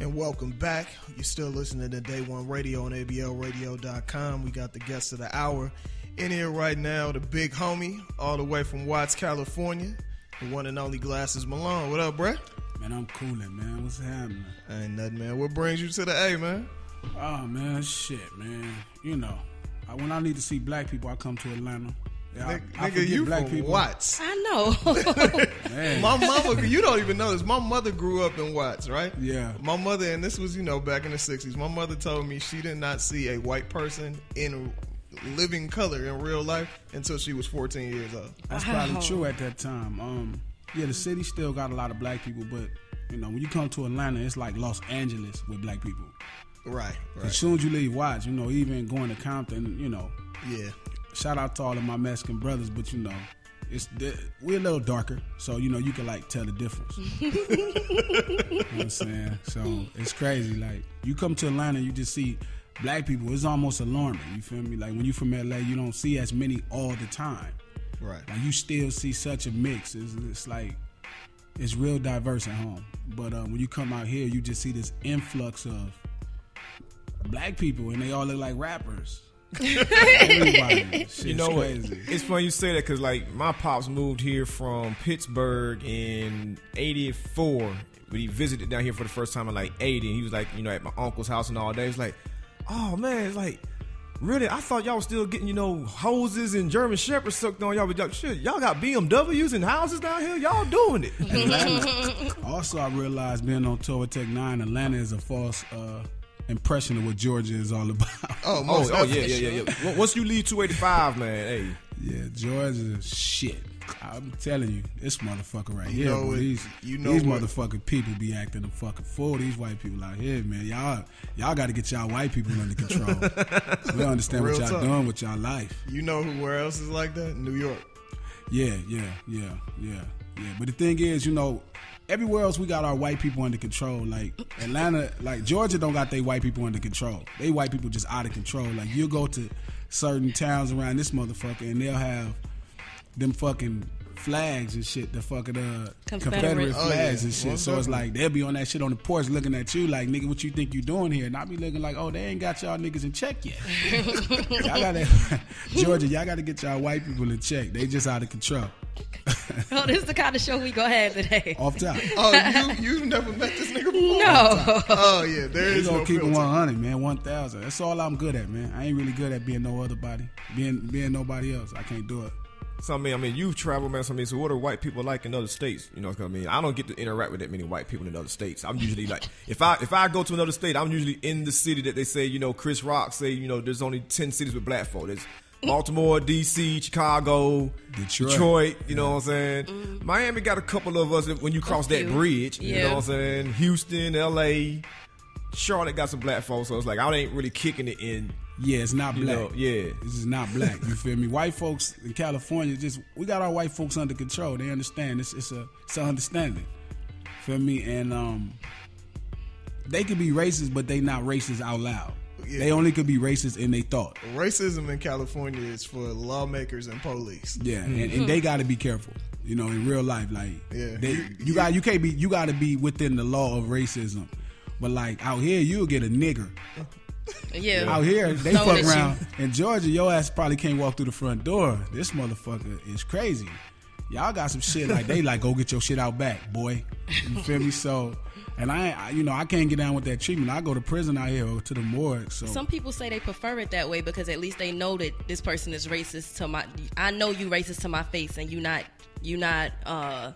And welcome back. You're still listening to the Day One Radio on ABLRadio.com. We got the guest of the hour in here right now, the big homie, all the way from Watts, California, the one and only Glasses Malone. What up, bruh? Man, I'm cooling, man. What's happening? Ain't nothing, man. What brings you to the A, man? Oh man, shit, man. You know, I, when I need to see black people, I come to Atlanta. Yeah, I- Nigga, I nigga you black from people. Watts. I know. My mama, you don't even know this. My mother grew up in Watts, right? Yeah. My mother, and this was, you know, back in the 60s, my mother told me she did not see a white person in living color in real life until she was 14 years old. that's probably true at that time. Um, yeah, the city still got a lot of black people, but you know, when you come to Atlanta, it's like Los Angeles with black people. Right, right. As soon as you leave Watts, you know, even going to Compton, you know, Yeah. Shout out to all of my Mexican brothers, but you know, it's we're a little darker, so you know you can like tell the difference. you know what I'm saying? So it's crazy. Like you come to Atlanta, you just see black people. It's almost alarming. You feel me? Like when you from LA, you don't see as many all the time. Right. Like you still see such a mix. It's, it's like it's real diverse at home. But uh, when you come out here, you just see this influx of black people, and they all look like rappers. Everybody, Shit's You know what? crazy. It's funny you say that because like my pops moved here from Pittsburgh in '84, but he visited down here for the first time in like '80. And he was like, you know, at my uncle's house and all day. It's like, oh man, it's like. Really, I thought y'all was still getting, you know, hoses and German shepherds sucked on y'all, but y'all, shit, y'all got BMWs and houses down here. Y'all doing it. Also, I realized being on tour with Tech N9ne, Atlanta is a false uh, impression of what Georgia is all about. Oh, Oh, oh yeah, yeah, yeah, yeah. Once you leave 285, man, hey, yeah, Georgia shit. I'm telling you, this motherfucker right You here, know boy, it- these, you know these what- motherfucking people be acting a fucking fool. These white people out here, man, y'all, y'all got to get y'all white people under control. we don't understand Real what y'all talk. doing with y'all life. You know who where else is like that? New York. Yeah, yeah, yeah, yeah, yeah. But the thing is, you know, everywhere else we got our white people under control. Like Atlanta, like Georgia don't got they white people under control. They white people just out of control. Like you go to certain towns around this motherfucker and they'll have them fucking flags and shit, the fucking uh Confederate. Confederate, Oh, flags yeah. and shit. Most so it's like they'll be on that shit on the porch looking at you like nigga, what you think you doing here? And I be looking like, oh, they ain't got y'all niggas in check yet. y'all gotta Georgia, y'all gotta get y'all white people in check. They just out of control. oh, this is the kind of show we gonna have today. Off top. Oh, you you never met this nigga before? No. Oh yeah, there We is gonna no keep it filter. 100, man. 1,000. That's all I'm good at, man. I ain't really good at being no other body. Being being nobody else. I can't do it. So I mean, I mean, you've traveled, man. So I mean, so what are white people like in other states? You know what I mean, I don't get to interact with that many white people in other states. I'm usually like, if I if I go to another state, I'm usually in the city that they say, you know, Chris Rock say, you know, there's only ten cities with black folk. There's Baltimore, D.C., Chicago, Detroit. You know what I'm saying? Mm. Miami got a couple of us when you cross that few. bridge. You know what I'm saying? Houston, L.A. Charlotte got some black folks, so it's like I ain't really kicking it in. Yeah, it's not You black. know, yeah. This is not black. You feel me? White folks in California just we got our white folks under control. They understand. It's it's a it's a understanding. Feel me? And um they could be racist, but they not racist out loud. Yeah. They only could be racist in they thought. Racism in California is for lawmakers and police. Yeah, and, and they got to be careful. You know, in real life, like Yeah. they, You- you, got you can't be you got to be within the law of racism. But like out here, you'll get a nigger. Yeah. Out here, they Thrown fuck at you. around. In Georgia, your ass probably can't walk through the front door. This motherfucker is crazy. Y'all got some shit like they like go get your shit out back, boy. You feel me? So, and I, I- you know, I can't get down with that treatment. I go to prison out here or to the morgue. So Some people say they prefer it that way because at least they know that this person is racist to my. I know you racist to my face, and you not you not uh,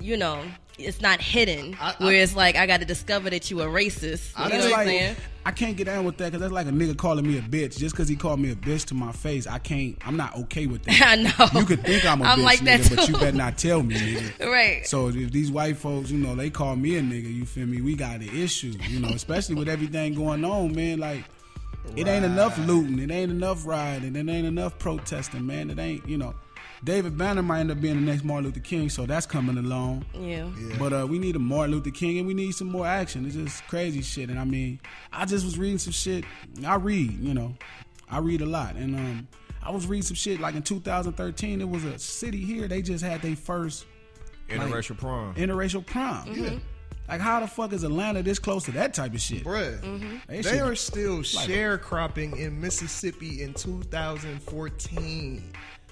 you know, it's not hidden. I- I- where it's like I got to discover that you a racist. You I know That's what I'm like saying? I can't get down with that because that's like a nigga calling me a bitch just because he called me a bitch to my face. I can't. I'm not okay with that. I know. You could think I'm a I'm bitch, like that nigga, but you better not tell me, nigga. Right. So if these white folks, you know, they call me a nigga, you feel me? We got an issue, you know, especially with everything going on, man. Like, it ain't enough looting, it ain't enough rioting, it ain't enough protesting, man. It ain't, you know. David Banner might end up being the next Martin Luther King, so that's coming along. yeah. But uh, we need a Martin Luther King and we need some more action. It's just crazy shit. And I mean, I just was reading some shit. I read, you know, I read a lot. And um, I was reading some shit like in 2013. It was a city here. They just had their first Interracial prom. interracial prom. Mm-hmm. Like, how the fuck is Atlanta this close to that type of shit? Bruh, Mm-hmm. They they are still sharecropping in Mississippi in 2014.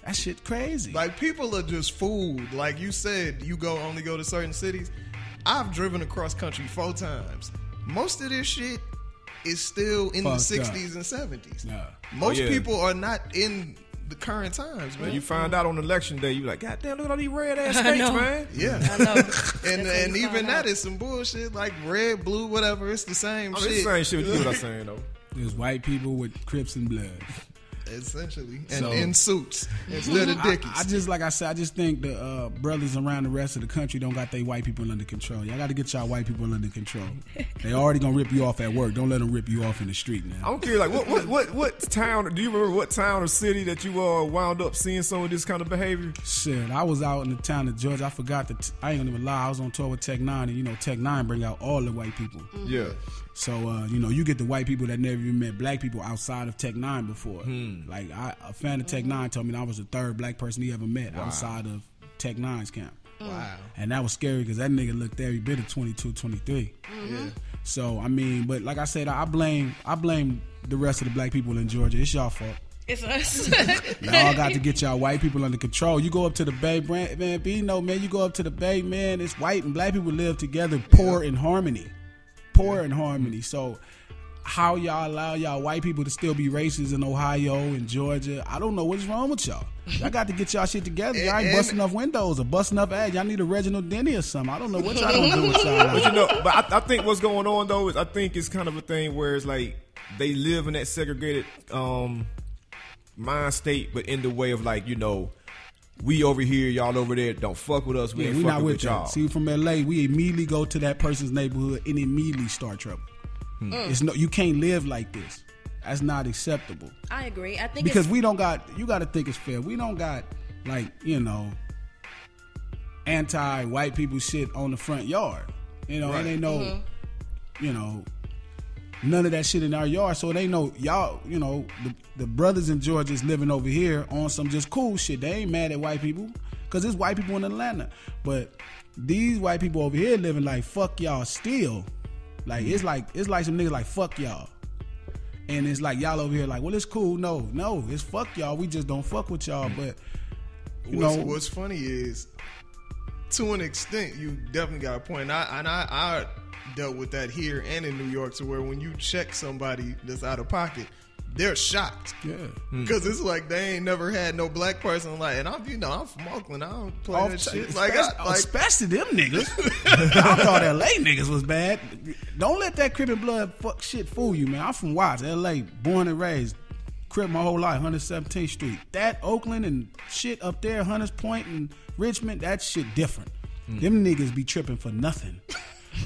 That shit crazy. Like people are just fooled. Like you said, you go only go to certain cities. I've driven across country four times. Most of this shit is still in Fucked the up. 60s and 70s. Yeah. Most Oh, yeah. people are not in the current times, man. When you find out on election day, you like, God damn, look at all these red ass states, man. yeah. I know. and and even find that out. is some bullshit like red, blue, whatever. It's the same I mean, shit. it's the same shit with you what I'm saying though. There's white people with Crips and blood. Essentially. And So- in suits instead of I, dickies. I just like I said, I just think the uh, brothers around the rest of the country don't got their white people under control. Y'all got to get y'all white people under control. they already gonna rip you off at work. Don't let them rip you off in the street now. I'm curious, like, what, what, what, what town? Do you remember what town or city that you uh, wound up seeing some of this kind of behavior? Shit, I was out in the town of Georgia. I forgot that I ain't gonna even lie. I was on tour with Tech N9ne, and you know Tech N9ne bring out all the white people. Yeah, So uh, you know, you get the white people that never even met black people outside of Tech N9ne before. Hmm. Like I, a fan of Tech N9ne told me I was the third black person he ever met outside of Tech N9ne's camp. Mm. wow. And that was scary because that nigga looked every bit of 22, 23. Mm-hmm. Yeah. So I mean, but like I said, I blame I blame the rest of the black people in Georgia. It's y'all fault. It's us. Y'all got to get y'all white people under control. You go up to the Bay, Brand, man, be no man. You go up to the Bay, man. It's white and black people live together, poor in harmony, poor in harmony. So, how y'all allow y'all white people to still be racist in Ohio and Georgia? I don't know what's wrong with y'all. Y'all got to get y'all shit together. Y'all ain't busting up windows or busting up ads. Y'all need a Reginald Denny or something. I don't know what y'all gonna do with y'all. but you know, but I, I think what's going on though is I think it's kind of a thing where it's like they live in that segregated um, mind state, but in the way of like you know, we over here, y'all over there. Don't fuck with us. We Yeah, ain't we fucking not with with y'all. y'all. See, from LA, we immediately go to that person's neighborhood and immediately start trouble. Hmm. It's no, you can't live like this. That's not acceptable I agree. I think because it's, we don't got. You got to think it's fair. We don't got like you know anti-white people shit on the front yard. You know, Right. it ain't no, you know, none of that shit in our yard. So they know y'all. You know, the, the brothers in Georgia is living over here on some just cool shit. They ain't mad at white people because it's white people in Atlanta. But these white people over here living like fuck y'all still. Like it's like it's like some niggas like fuck y'all. And it's like y'all over here like, well, it's cool. No, no, it's fuck y'all. We just don't fuck with y'all. But you what's, know, what's funny is, to an extent, you definitely got a point. I, and I, I dealt with that here and in New York, to where when you check somebody that's out of pocket, they're shocked. yeah. Hmm. Because it's like they ain't never had no black person like, and I'm, you know, I'm from Oakland. I don't play Off that shit. Like, especially, I, like especially them niggas. I thought LA niggas was bad. Don't let that Crip and blood fuck shit fool you, man. I'm from Watts, LA, born and raised. Crip my whole life, 117th Street. That Oakland and shit up there, Hunters Point and Richmond, that shit different. Hmm. Them niggas be tripping for nothing.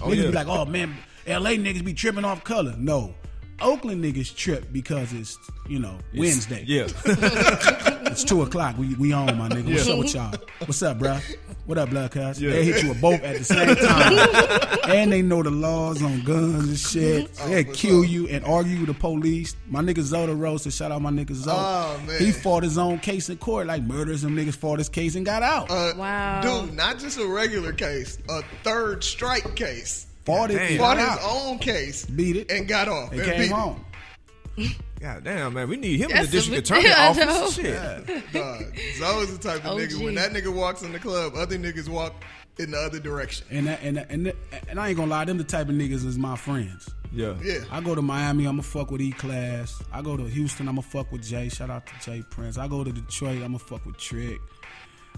Oh, niggas yeah. be like, oh man, LA niggas be tripping off color. No. Oakland niggas trip because it's, you know, Wednesday. Yeah, It's two o'clock. We we on, my nigga. What's up with y'all? What's up, bro? What up, blood cuz? They hit you with both at the same time. and they know the laws on guns and shit. They kill sure. you and argue with the police. My nigga Zoda Rose to shout out my nigga Zoda. Oh. He fought his own case in court. Like murderers and niggas fought his case and got out. uh, Wow. dude, not just a regular case, a third strike case. fought it damn. Fought his out. own case, Beat it. and got off. They and came beat it. home. God damn, man, we need him in the district attorney I office. know. Shit. Dog, Zoe's the type of OG. nigga when that nigga walks in the club, other niggas walk in the other direction. And that, and that, and that, and I ain't gonna lie, them the type of niggas is my friends. Yeah, Yeah. I go to Miami, I'ma fuck with E Class. I go to Houston, I'ma fuck with Jay. Shout out to J. Prince. I go to Detroit, I'ma fuck with Trick.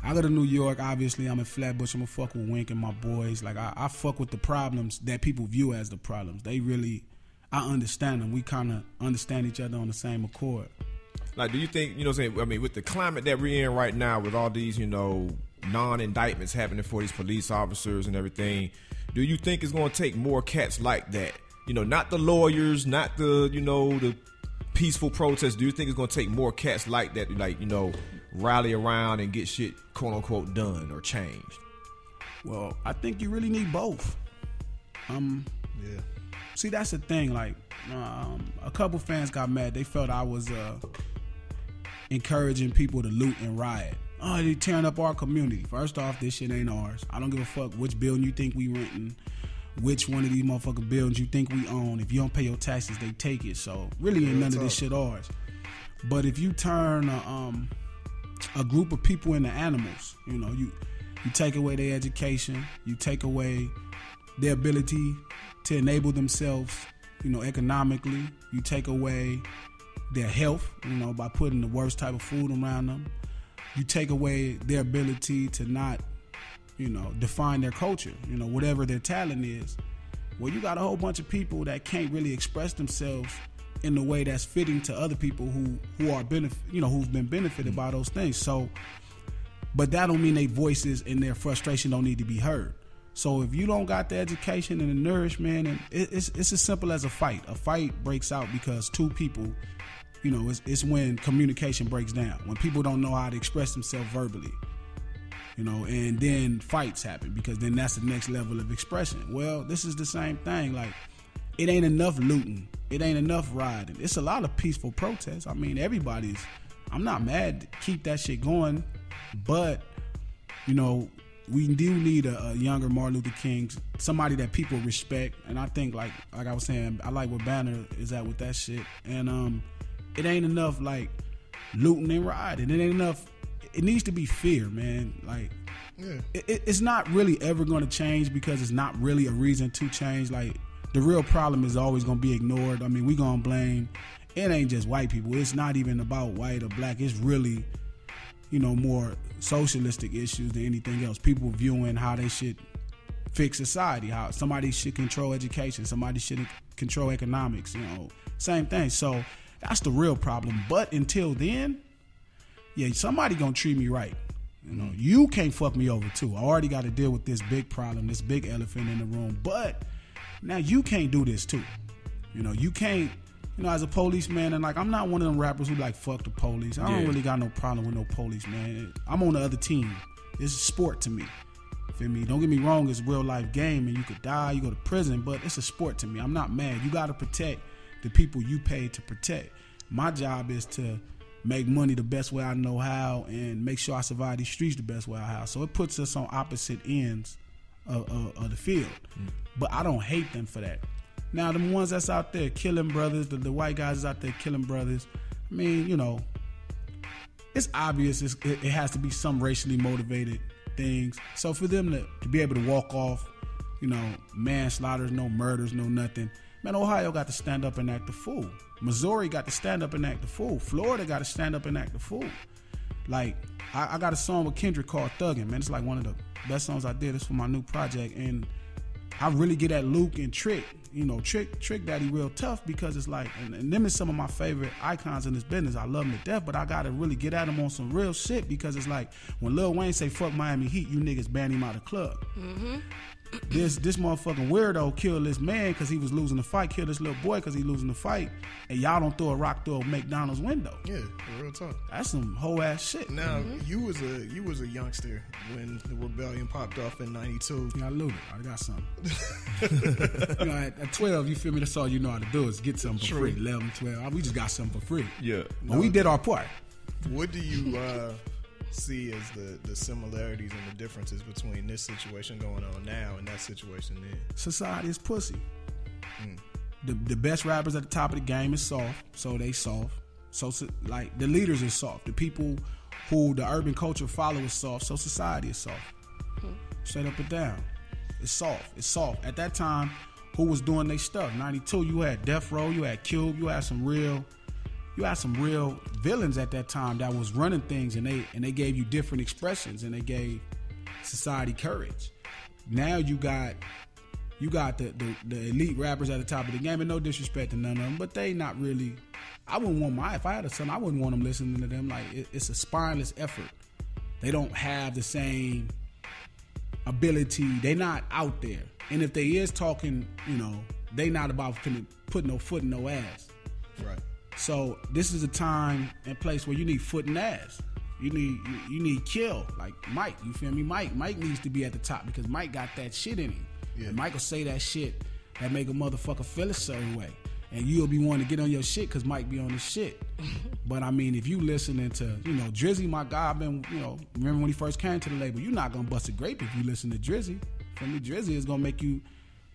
I go to New York, obviously I'm in Flatbush, I'ma fuck with Wink and my boys. Like I, I fuck with the problems that people view as the problems. They really I understand them. We kinda understand each other on the same accord. Like, do you think you know? what I'm saying, I mean, with the climate that we're in right now, with all these you know non-indictments happening for these police officers and everything, do you think it's going to take more cats like that? You know, not the lawyers, not the you know the peaceful protests. Do you think it's going to take more cats like that, like you know, rally around and get shit quote unquote done or changed? Well, I think you really need both. Um Yeah. See, that's the thing. Like, um, a couple fans got mad. They felt I was uh, encouraging people to loot and riot. Oh, they tearing up our community. First off, this shit ain't ours. I don't give a fuck which building you think we renting, which one of these motherfucking buildings you think we own. If you don't pay your taxes, they take it. So really ain't none of this shit ours. But if you turn a, um, a group of people into animals, you know, you you take away their education, you take away their ability to enable themselves, you know, economically. You take away their health, you know, by putting the worst type of food around them. You take away their ability to not, you know, define their culture, you know, whatever their talent is. Well, you got a whole bunch of people that can't really express themselves in the way that's fitting to other people who who are benefit, you know, who've been benefited by those things. So, but that don't mean their voices and their frustration don't need to be heard. So if you don't got the education and the nourishment, and it, it's it's as simple as a fight. A fight breaks out because two people, you know, it's, it's when communication breaks down. When people don't know how to express themselves verbally, you know, and then fights happen because then that's the next level of expression. Well, this is the same thing. Like it ain't enough looting. It ain't enough riding. It's a lot of peaceful protests. I mean, everybody's. I'm not mad. To keep that shit going, but you know, we do need a, a, younger Martin Luther King, somebody that people respect. And I think, like like I was saying, I like where Banner is at with that shit. And um, it ain't enough like looting and riding. It ain't enough. It needs to be fear, man. Like, yeah. it, it's not really ever going to change because it's not really a reason to change. Like, the real problem is always going to be ignored. I mean, we gonna blame. It ain't just white people. It's not even about white or black. It's really you know, more socialistic issues than anything else. People viewing how they should fix society, how somebody should control education, somebody should control economics, you know, same thing. So that's the real problem. But until then, yeah, somebody gonna treat me right. You know, mm-hmm. you can't fuck me over too. I already got to deal with this big problem, this big elephant in the room. But now you can't do this too. You know, you can't you know, as a policeman, and like I'm not one of them rappers who like fuck the police. I don't really got no problem with no police, man. I'm on the other team. It's a sport to me. Feel me? Don't get me wrong, it's a real life game and you could die, you go to prison, but it's a sport to me. I'm not mad. You gotta protect the people you pay to protect. My job is to make money the best way I know how and make sure I survive these streets the best way I have. So it puts us on opposite ends of, of, of the field. Mm. But I don't hate them for that. Now, the ones that's out there killing brothers, the, the white guys out there killing brothers, I mean, you know, it's obvious it's, it, it, has to be some racially motivated things. So for them to, to be able to walk off, you know, manslaughters, no murders, no nothing. Man, Ohio got to stand up and act the fool. Missouri got to stand up and act the fool. Florida got to stand up and act the fool. Like, I, I got a song with Kendrick called Thuggin', man. It's like one of the best songs I did. It's for my new project. And I really get at Luke and Trick you know, Trick Trick Daddy real tough because it's like, and, and them is some of my favorite icons in this business. I love them to death, but I gotta really get at them on some real shit because it's like when Lil Wayne say "fuck Miami Heat," you niggas ban him out of club. Mm-hmm this this motherfucking weirdo killed this man because he was losing the fight, killed this little boy because he losing the fight, and y'all don't throw a rock through a McDonald's window. Yeah, real talk. That's some whole ass shit. Now mm-hmm. you was a you was a youngster when the rebellion popped off in '92. Yeah, I looted. I got something. you know, at, at, 12, you feel me? That's all you know how to do is get something for True. free. 11, 12, we just got something for free. Yeah, but no, we did our part. What do you? uh see as the the similarities and the differences between this situation going on now and that situation then? Society is pussy. Mm. The the best rappers at the top of the game is soft, so they soft. So like the leaders are soft. The people who the urban culture follow is soft. So society is soft. Mm. Straight up and down. It's soft. It's soft. At that time, who was doing their stuff? 92, you had Death Row, you had Cube, you had some real you had some real villains at that time that was running things and they and they gave you different expressions and they gave society courage. Now you got you got the, the, the elite rappers at the top of the game and no disrespect to none of them, but they not really. I wouldn't want my if I had a son, I wouldn't want them listening to them. Like it, it's a spineless effort. They don't have the same ability. They not out there, and if they is talking, you know, they not about putting put no foot in no ass. Right. So this is a time and place where you need foot and ass. You need you, need kill like Mike. You feel me? Mike Mike needs to be at the top because Mike got that shit in him. Yeah. And Mike will say that shit that make a motherfucker feel a certain way. And you'll be wanting to get on your shit because Mike be on his shit. but I mean, if you listening to, you know, Drizzy, my guy, I've been, you know, remember when he first came to the label, you're not gonna bust a grape if you listen to Drizzy. For me, Drizzy is gonna make you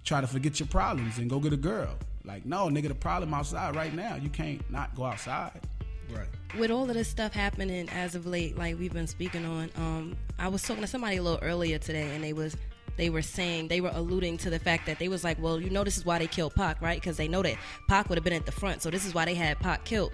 try to forget your problems and go get a girl. Like, no, nigga, the problem outside right now. You can't not go outside. Right. with all of this stuff happening as of late, like we've been speaking on, um, I was talking to somebody a little earlier today, and they was they were saying they were alluding to the fact that they was like, well, you know, this is why they killed Pac, right? Because they know that Pac would have been at the front, so this is why they had Pac killed.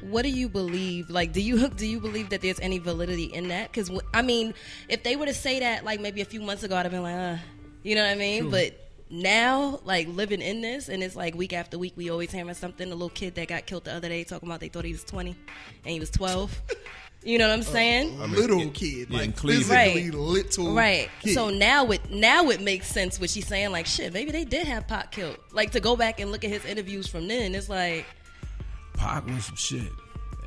What do you believe? Like, do you do you believe that there's any validity in that? Because I mean, if they were to say that like maybe a few months ago, I'd have been like, uh, you know what I mean? But now, like living in this, and it's like week after week, we always hearing something. A little kid that got killed the other day talking about they thought he was 20 and he was 12. you know what I'm uh, saying? I mean, little in- kid, yeah, in like Cleveland. physically Right. little. Right. Kid. So now it now it makes sense what she's saying. Like shit, maybe they did have Pac killed. Like to go back and look at his interviews from then, it's like Pac was some shit.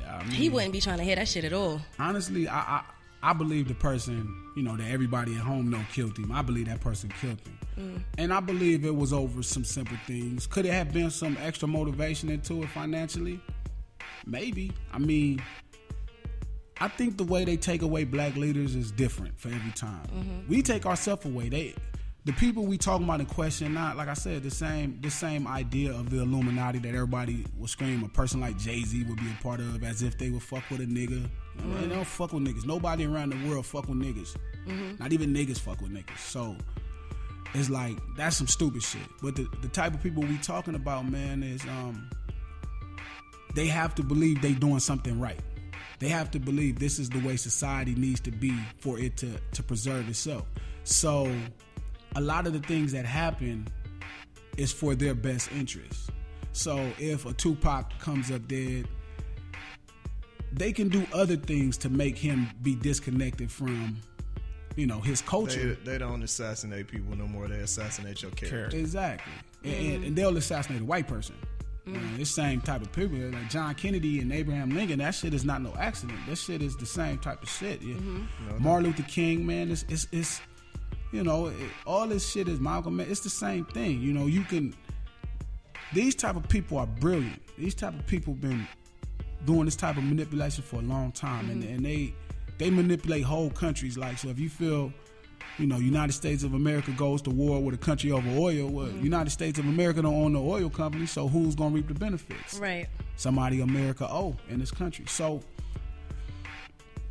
I mean, he wouldn't be trying to hear that shit at all. honestly, I, I I believe the person, you know, that everybody at home know killed him. I believe that person killed him, mm. and I believe it was over some simple things. Could it have been some extra motivation into it financially? Maybe. I mean, I think the way they take away black leaders is different for every time. Mm-hmm. We take ourselves away. They, the people we talking about in question, not like I said, the same the same idea of the Illuminati that everybody will scream. A person like Jay Z would be a part of, as if they would fuck with a nigga. You know, They don't fuck with niggas. Nobody around the world fuck with niggas. Not even niggas fuck with niggas. So it's like that's some stupid shit. But the, the type of people we talking about, man, is um they have to believe they doing something right. They have to believe this is the way society needs to be for it to to preserve itself. So a lot of the things that happen is for their best interest. So if a Tupac comes up dead, they can do other things to make him be disconnected from, you know, his culture. they don't assassinate people no more. They assassinate your character. Character. Exactly. And, mm-hmm. and, and they'll assassinate a white person. You know, mm. this same type of people, like John Kennedy and Abraham Lincoln, that shit is not no accident. That shit is the same type of shit. Yeah. Mm-hmm. Martin Luther King, man, it's it's, it's you know, it, all this shit is Malcolm. It's the same thing. You know, you can. These type of people are brilliant. These type of people been doing this type of manipulation for a long time, and mm-hmm. and they they manipulate whole countries. Like so, if you feel, you know, United States of America goes to war with a country over oil, well, mm-hmm. United States of America don't own the oil company, so who's gonna reap the benefits? Right. Somebody America owe in this country. So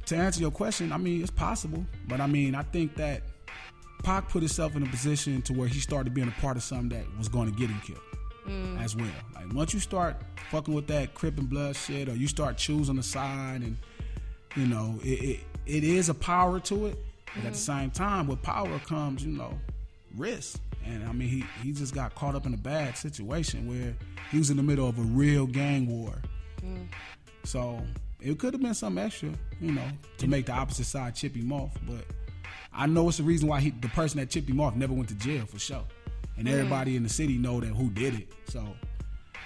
to answer your question, I mean it's possible, but I mean I think that Pac put himself in a position to where he started being a part of something that was going to get him killed mm. as well. Like once you start fucking with that Crip and Blood shit, or you start choosing a side, and you know it it, it is a power to it, but at the mm-hmm. same time, with power comes you know risk. And I mean, he, he just got caught up in a bad situation where he was in the middle of a real gang war. Mm. So it could have been some extra, you know, to make the opposite side chip him off. But I know it's the reason why he, the person that chipped him off never went to jail for sure. And everybody in the city know that who did it. So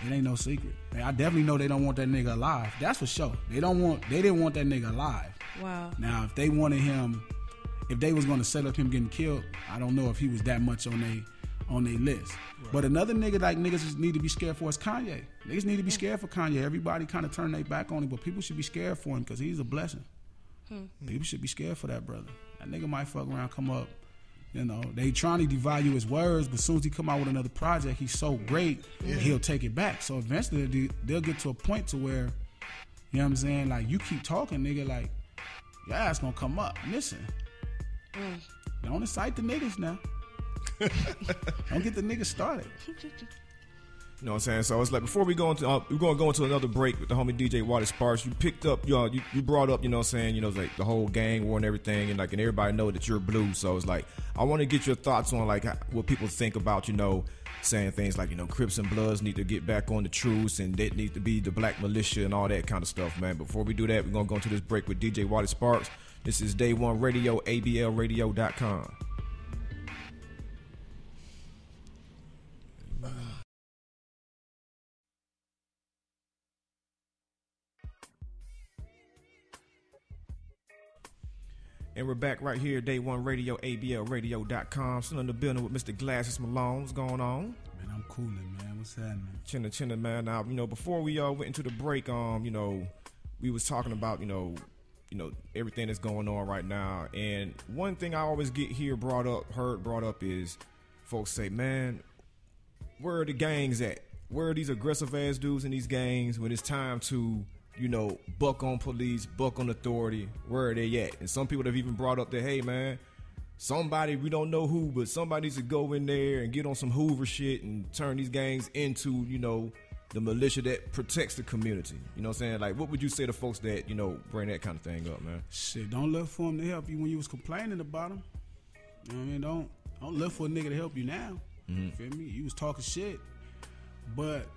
it ain't no secret. And I definitely know they don't want that nigga alive. That's for sure. They don't want. They didn't want that nigga alive. Wow. Now, if they wanted him, if they was gonna set up him getting killed, I don't know if he was that much on they on their list. But another nigga like niggas need to be scared for is Kanye. Niggas need to be scared for Kanye. Everybody kind of turned their back on him, but people should be scared for him because he's a blessing. Hmm. People should be scared for that brother. That nigga might fuck around, come up. You know, they trying to devalue his words, but as soon as he come out with another project, he's so great, he'll take it back. So eventually they- they'll get to a point to where, you know what I'm saying? Like you keep talking, nigga, like your ass gonna come up. Listen, mm. don't incite the niggas now. don't get the niggas started. You know what I'm saying? So it's like before we go into uh, we're gonna go into another break with the homie DJ Water Sparks. You picked up you, know, you you brought up you know what I'm saying you know like the whole gang war and everything and like and everybody know that you're blue. So it's like I want to get your thoughts on like what people think about you know saying things like you know Crips and Bloods need to get back on the truce and that needs to be the black militia and all that kind of stuff, man. Before we do that, we're gonna go into this break with DJ Water Sparks. This is Day One Radio, ABLRadio.com. And we're back right here, Day One Radio, ABLRadio.com. Still in the building with Mr. Glasses Malone. What's going on? Man, I'm cooling, man. What's happening? Chinna Chinna man. Now, you know, before we uh, went into the break, um, you know, we was talking about, you know, you know, everything that's going on right now. And one thing I always get here brought up, heard brought up is folks say, man, where are the gangs at? Where are these aggressive ass dudes in these gangs when it's time to, you know, buck on police, buck on authority? Where are they at? And some people have even brought up that, hey, man, somebody we don't know who, but somebody needs to go in there and get on some Hoover shit and turn these gangs into, you know, the militia that protects the community. You know what I'm saying? Like, what would you say to folks that you know bring that kind of thing up, man? Shit, don't look for him to help you when you was complaining about him. You know what I mean? Don't don't look for a nigga to help you now. Mm-hmm. You feel me? You was talking shit, but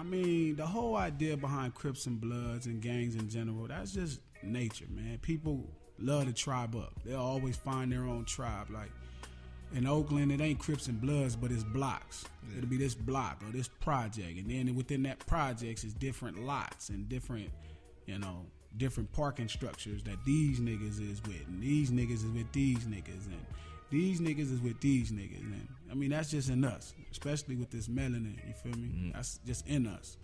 I mean, the whole idea behind Crips and Bloods and gangs in general, that's just nature, man. People love to tribe up. They'll always find their own tribe. Like in Oakland, it ain't Crips and Bloods, but it's blocks. It'll be this block or this project, and then within that projects is different lots and different, you know, different parking structures that these niggas is with, and these niggas is with these niggas, and these niggas is with these niggas, man. I mean that's just in us, especially with this melanin. You feel me? That's just in us.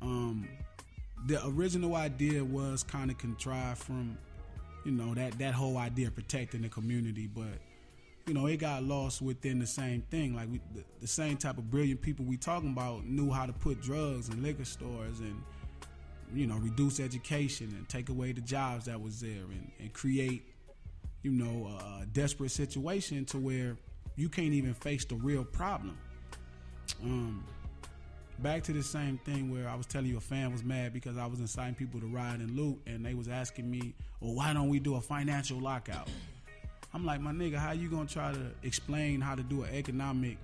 Um, the original idea was kind of contrived from, you know, that that whole idea of protecting the community, but you know, it got lost within the same thing. Like we, the, the same type of brilliant people we talking about knew how to put drugs in liquor stores and you know reduce education and take away the jobs that was there and, and create you know a desperate situation to where you can't even face the real problem. Um, back to the same thing where I was telling you a fan was mad because I was inciting people to riot and loot, and they was asking me, "Well, why don't we do a financial lockout?" I'm like, my nigga, how you gonna try to explain how to do an economic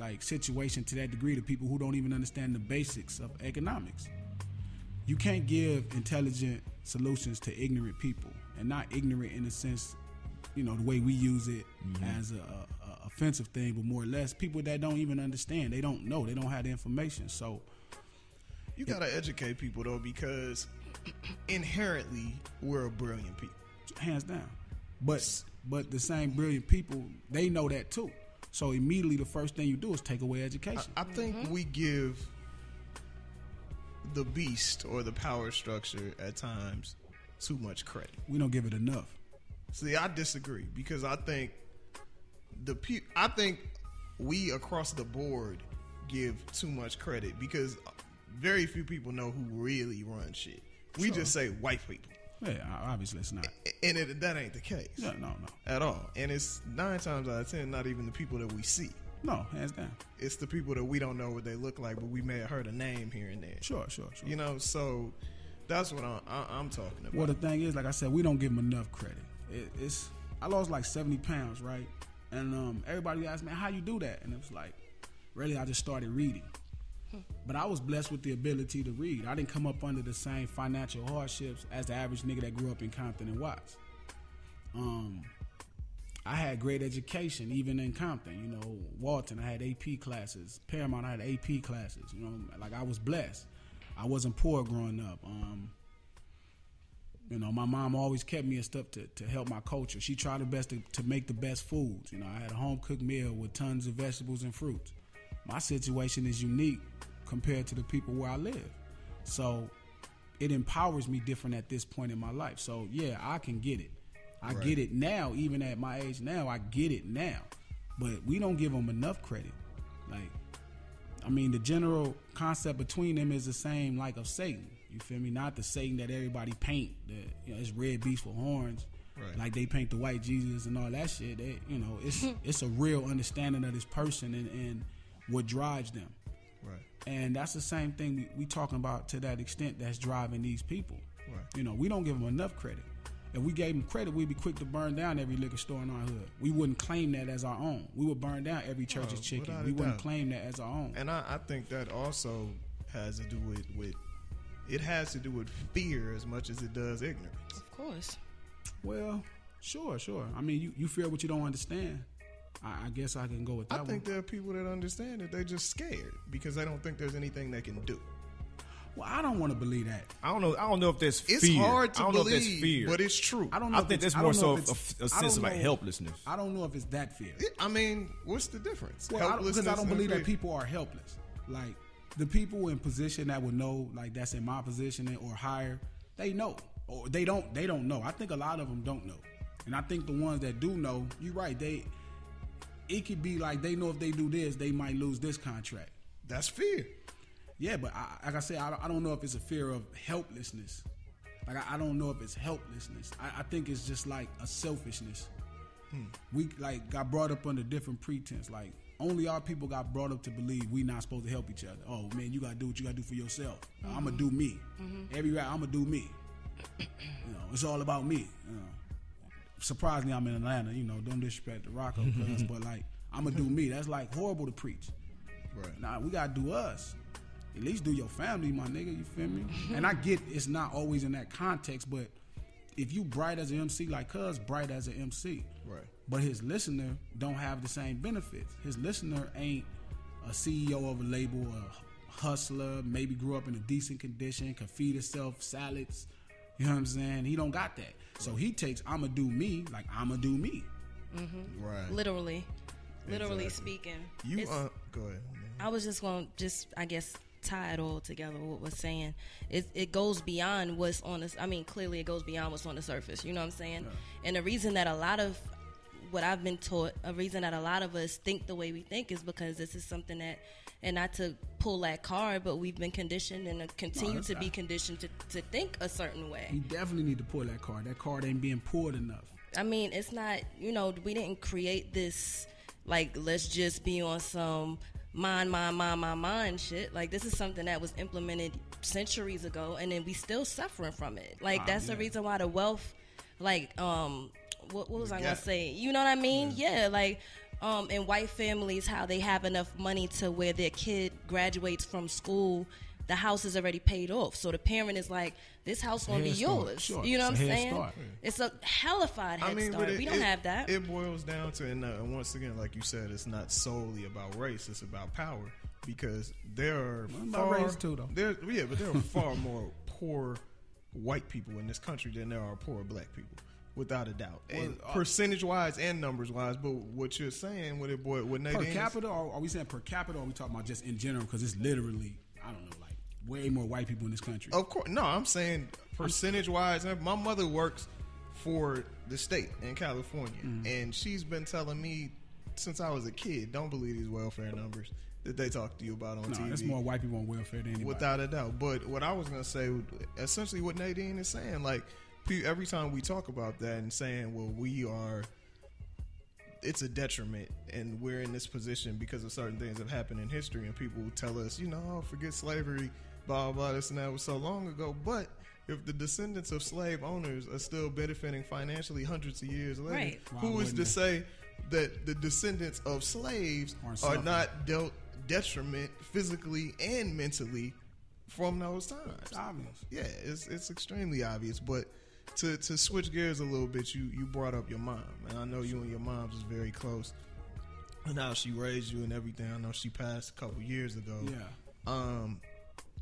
like situation to that degree to people who don't even understand the basics of economics? You can't give intelligent solutions to ignorant people, and not ignorant in the sense, you know, the way we use it mm-hmm. as a, a, a offensive thing, but more or less people that don't even understand. They don't know. They don't have the information. So You gotta educate people though, because inherently we're a brilliant people. hands down. But but the same brilliant people, they know that too. So immediately the first thing you do is take away education. I think mm-hmm. we give the beast or the power structure at times too much credit. we don't give it enough. See, I disagree because I think the pe- I think we across the board give too much credit because very few people know who really run shit. We Sure. just say white people, Yeah, obviously it's not. and it, that ain't the case No, no, no, at all. And it's nine times out of ten not even the people that we see. no, hands down. It's the people that we don't know what they look like, but we may have heard a name here and there. Sure, sure, sure. You know, so that's what I'm, I, I'm talking about. Well, the thing is, like I said, we don't give them enough credit. It, it's I lost like seventy pounds, right? And um, everybody asked me how you do that, and it was like, really, I just started reading. But I was blessed with the ability to read. I didn't come up under the same financial hardships as the average nigga that grew up in Compton and Watts. Um, I had great education even in Compton. You know, Walton, I had AP classes. Paramount, I had AP classes. You know, like I was blessed. I wasn't poor growing up. Um, you know, my mom always kept me and stuff to, to help my culture. She tried her best to, to make the best foods. You know, I had a home cooked meal with tons of vegetables and fruits. My situation is unique compared to the people where I live. So it empowers me different at this point in my life. So yeah, I can get it. I get it now, even at my age now, I get it now. But we don't give them enough credit. Like, I mean, the general concept between them is the same, like of Satan. You feel me? Not the Satan that everybody paint. The you know, it's red beast with horns. Right. Like they paint the white Jesus and all that shit. They, you know, it's it's a real understanding of this person and, and what drives them. right. And that's the same thing we, we talking about to that extent that's driving these people. Right. You know, we don't give them enough credit. If we gave them credit, we'd be quick to burn down every liquor store in our hood. We wouldn't claim that as our own. We would burn down every church's Oh, chicken. We wouldn't doubt. claim that as our own. And I, I think that also has to do with, with it has to do with fear as much as it does ignorance. Of course. Well, sure, sure. I mean, you, you fear what you don't understand. I, I guess I can go with that I one. think there are people that understand it. They're just scared because they don't think there's anything they can do. Well, I don't want to believe that. I don't know. I don't know if that's It's hard to I don't know if that's believe, fear. but it's true. I don't know. I if think it's- that's I more don't know so if a, it's- a I sense of like helplessness. I don't know if it's that fear. It- I mean, what's the difference? Well, I because I Helplessness don't and believe that people are helpless. Like the people in position that would know, like that's in my position or higher, they know, or they don't. They don't know. I think a lot of them don't know, and I think the ones that do know, you're right. They it could be like they know if they do this, they might lose this contract. That's fear. Yeah, but I, like I said, I don't, I don't know if it's a fear of helplessness. Like I, I don't know if it's helplessness. I, I think it's just like a selfishness. Hmm. We like got brought up under different pretense. Like only our people got brought up to believe we not supposed to help each other. Oh man, you gotta do what you gotta do for yourself. I'm gonna hmm. do me. Mm-hmm. Every rap, I'm gonna do me. you know, it's all about me. You know. Surprisingly, I'm in Atlanta. You know, don't disrespect the Rocco, but like I'm gonna do me. That's like horrible to preach. Right. Nah, we gotta do us. At least do your family, my nigga. You feel me? and I get it's not always in that context, but if you bright as an MC like Cuz, bright as an MC. Right. But his listener don't have the same benefits. His listener ain't a CEO of a label, a hustler, maybe grew up in a decent condition, can feed himself salads. You know what I'm saying? He don't got that. So he takes I'ma do me like I'ma do me. Right. Literally, literally Exactly. speaking. You It's- uh go ahead. I was just going to just, I guess, tie it all together. What we're saying, it it goes beyond what's on the. I mean, clearly it goes beyond what's on the surface. You know what I'm saying? And the reason that a lot of what I've been taught, a reason that a lot of us think the way we think is because this is something that, and not to pull that card, but we've been conditioned and continue that's to be conditioned to, to think a certain way. You definitely need to pull that card. That card ain't being pulled enough. I mean, it's not, you know, we didn't create this, like, let's just be on some mind, mind, mind, mind, mind shit. Like, this is something that was implemented centuries ago, and then we still suffering from it. Like, Ah, that's the yeah. reason why the wealth, like, um, what, what was I gonna say? You know what I mean? Yeah, like, um, in white families, how they have enough money to where their kid graduates from school. The house is already paid off, so the parent is like, "This house gonna be start, yours." sure. You know It's what I'm saying? start. It's a hellified head I mean, start. it, we don't it- have that. It boils down to, and uh, once again, like you said, it's not solely about race; it's about power. Because there are far, race too, though. There, yeah, but there are far more poor white people in this country than there are poor black people, without a doubt, and Well, uh, percentage wise and numbers wise. But what you're saying with it, boy, with Per Nadine, is- capita, or are we saying per capita, or are we talking about just in general? Because it's literally, I don't know, like way more white people in this country. Of course, no. I'm saying percentage wise. My mother works for the state in California, Mm-hmm. and she's been telling me since I was a kid, don't believe these welfare numbers that they talk to you about on no, TV. there's more white people on welfare than anybody. without a doubt. But what I was gonna say, essentially, what Nadine is saying, like every time we talk about that and saying, well, we are. It's a detriment, and we're in this position because of certain things that have happened in history, and people tell us, you know, oh, forget slavery, blah blah blah. This and that was so long ago. But if the descendants of slave owners are still benefiting financially hundreds of years later, Right. Who is to they? say that the descendants of slaves Aren't are not dealt detriment physically and mentally from those times? It's obvious. Yeah, it's it's extremely obvious. But to to switch gears a little bit, you you brought up your mom, and I know you and your mom's was very close. And how she raised you and everything. I know she passed a couple years ago. Yeah. Um,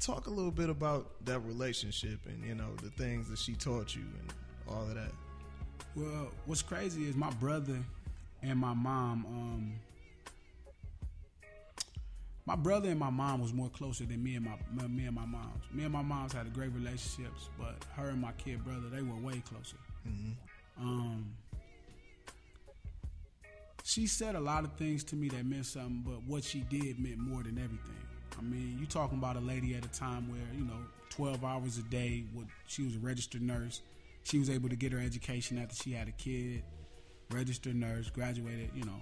talk a little bit about that relationship and you know the things that she taught you and all of that. Well, what's crazy is my brother and my mom. Um, my brother and my mom was more closer than me and my my- me and my mom's. Me and my mom's had a great relationships, but her and my kid brother they were way closer. Um, she said a lot of things to me that meant something, but what she did meant more than everything. I mean, you talking about a lady at a time where you know, twelve hours a day. What she was a registered nurse. She was able to get her education after she had a kid. Registered nurse, graduated. You know,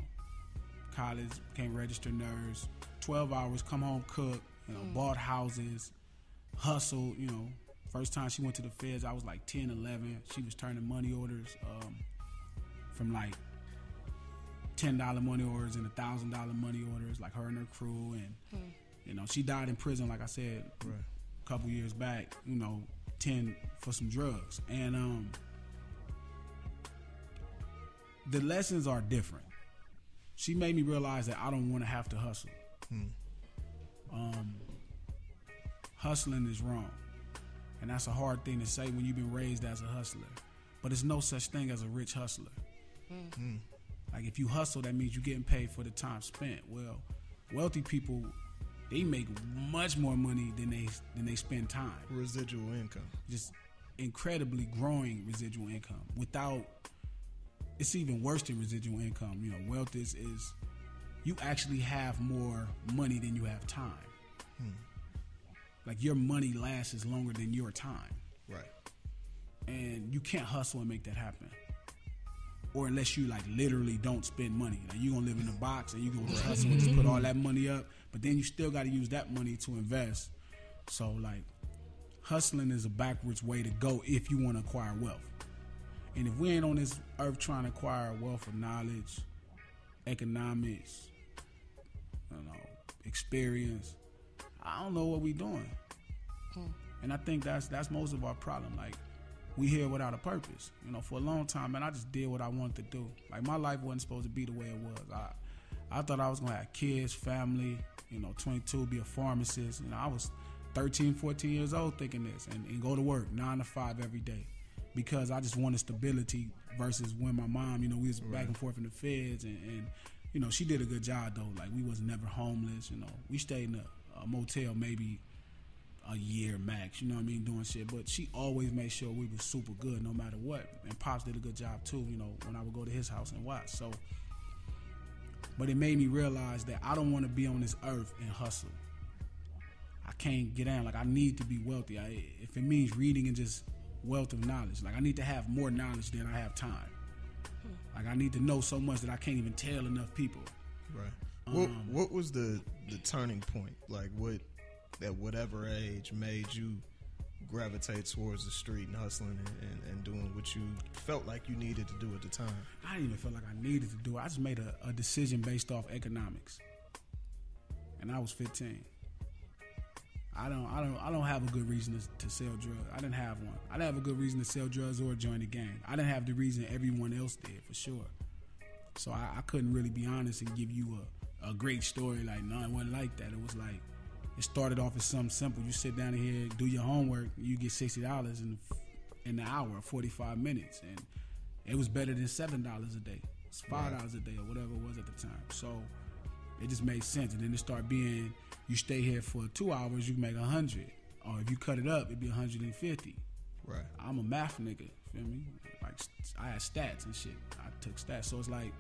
college, became registered nurse. Twelve hours, come home, cook. You know, bought houses, hustled. You know, first time she went to the feds, I was like 10, 11. She was turning money orders um, from like ten dollar money orders and a thousand dollar money orders, like her and her crew, and you know she died in prison, like I said, Right. a couple years back. You know, ten for some drugs, and um, the lessons are different. She made me realize that I don't want to have to hustle. Um, hustling is wrong, and that's a hard thing to say when you've been raised as a hustler. But there's no such thing as a rich hustler. Like if you hustle, that means you're getting paid for the time spent. Well, wealthy people, they make much more money than they than they spend time. Residual income. Just incredibly growing residual income without it's even worse than residual income. You know, wealth is is you actually have more money than you have time. Hmm. Like your money lasts is longer than your time, Right. and you can't hustle and make that happen. Or unless you like literally don't spend money, like you gonna live in a box and you're gonna just hustle and just put all that money up, but then you still got to use that money to invest. So like, hustling is a backwards way to go if you want to acquire wealth. And if we ain't on this earth trying to acquire wealth of knowledge, economics, you know, experience, I don't know what we doing. Hmm. And I think that's that's most of our problem. Like we here without a purpose. You know, for a long time, man, I just did what I wanted to do. Like my life wasn't supposed to be the way it was. I I thought I was gonna have kids, family, you know, 22, be a pharmacist. You know, I was 13, 14 years old thinking this and, and go to work nine to five every day because I just wanted stability versus when my mom, you know, we was back and forth in the feds and, and you know, she did a good job though. Like we was never homeless, you know. We stayed in a, a motel maybe a year max, you know what I mean, doing shit. But she always made sure we was super good no matter what. And Pops did a good job too, you know, when I would go to his house and watch. So but it made me realize that I don't want to be on this earth and hustle. I can't get down. Like I need to be wealthy. I, if it means reading and just wealth of knowledge, like I need to have more knowledge than I have time. Like I need to know so much that I can't even tell enough people. Right. What um, What was the the turning point? Like what at whatever age made you gravitate towards the street and hustling and, and, and doing what you felt like you needed to do at the time? I didn't even feel like I needed to do it. I just made a, a decision based off economics, and I was 15. I don't, I don't, I don't have a good reason to, to sell drugs. I didn't have one. I didn't have a good reason to sell drugs or join the gang. I didn't have the reason everyone else did for sure. So I, I couldn't really be honest and give you a, a great story. Like no, it wasn't like that. It was like it started off as something simple. You sit down here, do your homework, you get sixty dollars in in the hour, forty five minutes, and it was better than seven dollars a day. It's five dollars a day or whatever it was at the time. So it just made sense. And then it started being you stay here for two hours, you make a hundred. Or if you cut it up, it'd be 150. Right. I'm a math nigga, feel me? Like I had stats and shit. I took stats. So it's like